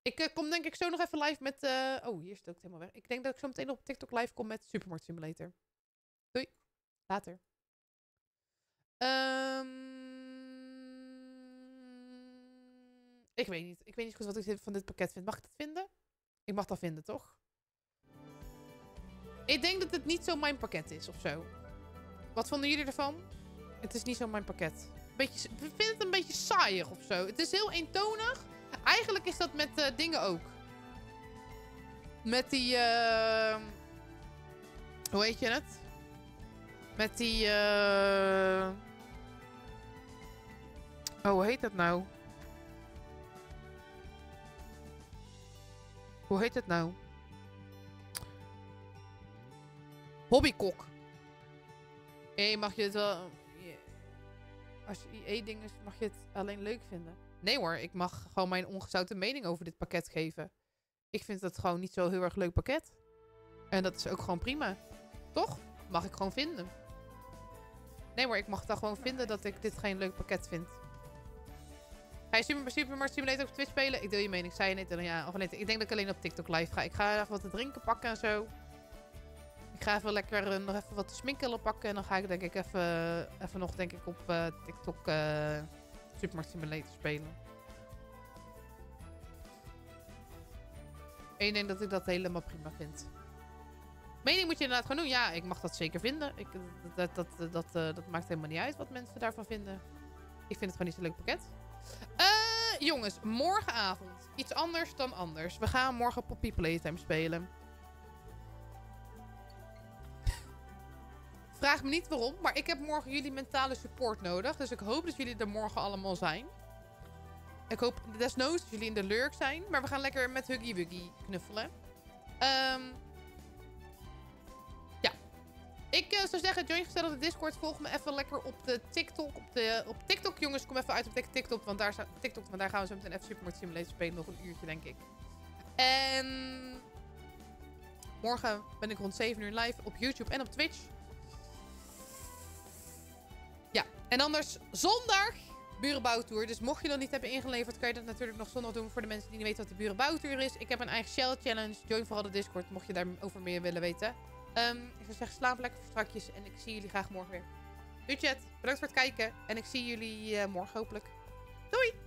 Ik eh, kom denk ik zo nog even live met... eh, Oh, hier is het ook helemaal weg. Ik denk dat ik zo meteen op TikTok live kom met Supermarkt Simulator. Doei. Later. Ehm, ik weet niet. Ik weet niet goed wat ik van dit pakket vind. Mag ik dat vinden? Ik mag dat vinden, toch? Ik denk dat het niet zo mijn pakket is of zo. Wat vonden jullie ervan? Het is niet zo mijn pakket. Beetje, ik vind het een beetje saaiig of zo. Het is heel eentonig. Eigenlijk is dat met eh, dingen ook. Met die... eh, hoe heet je het? Met die... eh, Oh, hoe heet dat nou? Hoe heet het nou? Hobbykok. Hé, mag je het wel... Als je IE-ding is, mag je het alleen leuk vinden. Nee hoor, ik mag gewoon mijn ongezouten mening over dit pakket geven. Ik vind het gewoon niet zo heel erg leuk pakket. En dat is ook gewoon prima. Toch? Mag ik gewoon vinden. Nee hoor, ik mag dan gewoon vinden dat ik dit geen leuk pakket vind. Ga je Super, Supermarkt Simulator op Twitch spelen? Ik deel je mening. Zei je net? Ja, of ik denk dat ik alleen op TikTok live ga. Ik ga even wat te drinken pakken en zo. Ik ga even lekker eh, nog even wat sminkelen pakken. En dan ga ik denk ik even, even nog denk ik op eh, TikTok eh Supermarkt Simulator spelen. En ik denk dat ik dat helemaal prima vind. Mening moet je inderdaad gewoon doen. Ja, ik mag dat zeker vinden. Ik, dat, dat, dat, dat, maakt helemaal niet uit wat mensen daarvan vinden. Ik vind het gewoon niet zo'n leuk pakket. Jongens, morgenavond. Iets anders dan anders. We gaan morgen Poppy Playtime spelen. Vraag me niet waarom, maar ik heb morgen jullie mentale support nodig. Dus ik hoop dat jullie er morgen allemaal zijn. Ik hoop desnoods dat jullie in de lurk zijn. Maar we gaan lekker met Huggy Wuggy knuffelen. Ehm ja. Ik eh, zou zeggen, join gezellig de Discord. Volg me even lekker op de TikTok. Op, de, op TikTok, jongens. Kom even uit op TikTok. Want daar, TikTok, want daar gaan we zo meteen even Supermarkt Simulator spelen. Nog een uurtje, denk ik. En... Morgen ben ik rond 7 uur live op YouTube en op Twitch. Ja, en anders zondag burenbouwtour. Dus mocht je dat niet hebben ingeleverd, kan je dat natuurlijk nog zondag doen voor de mensen die niet weten wat de burenbouwtour is. Ik heb een eigen Shell Challenge. Join vooral de Discord, mocht je daarover meer willen weten. Ehm, ik zou zeggen, slaap lekker strakjes en ik zie jullie graag morgen weer. Chat, bedankt voor het kijken en ik zie jullie eh, morgen hopelijk. Doei!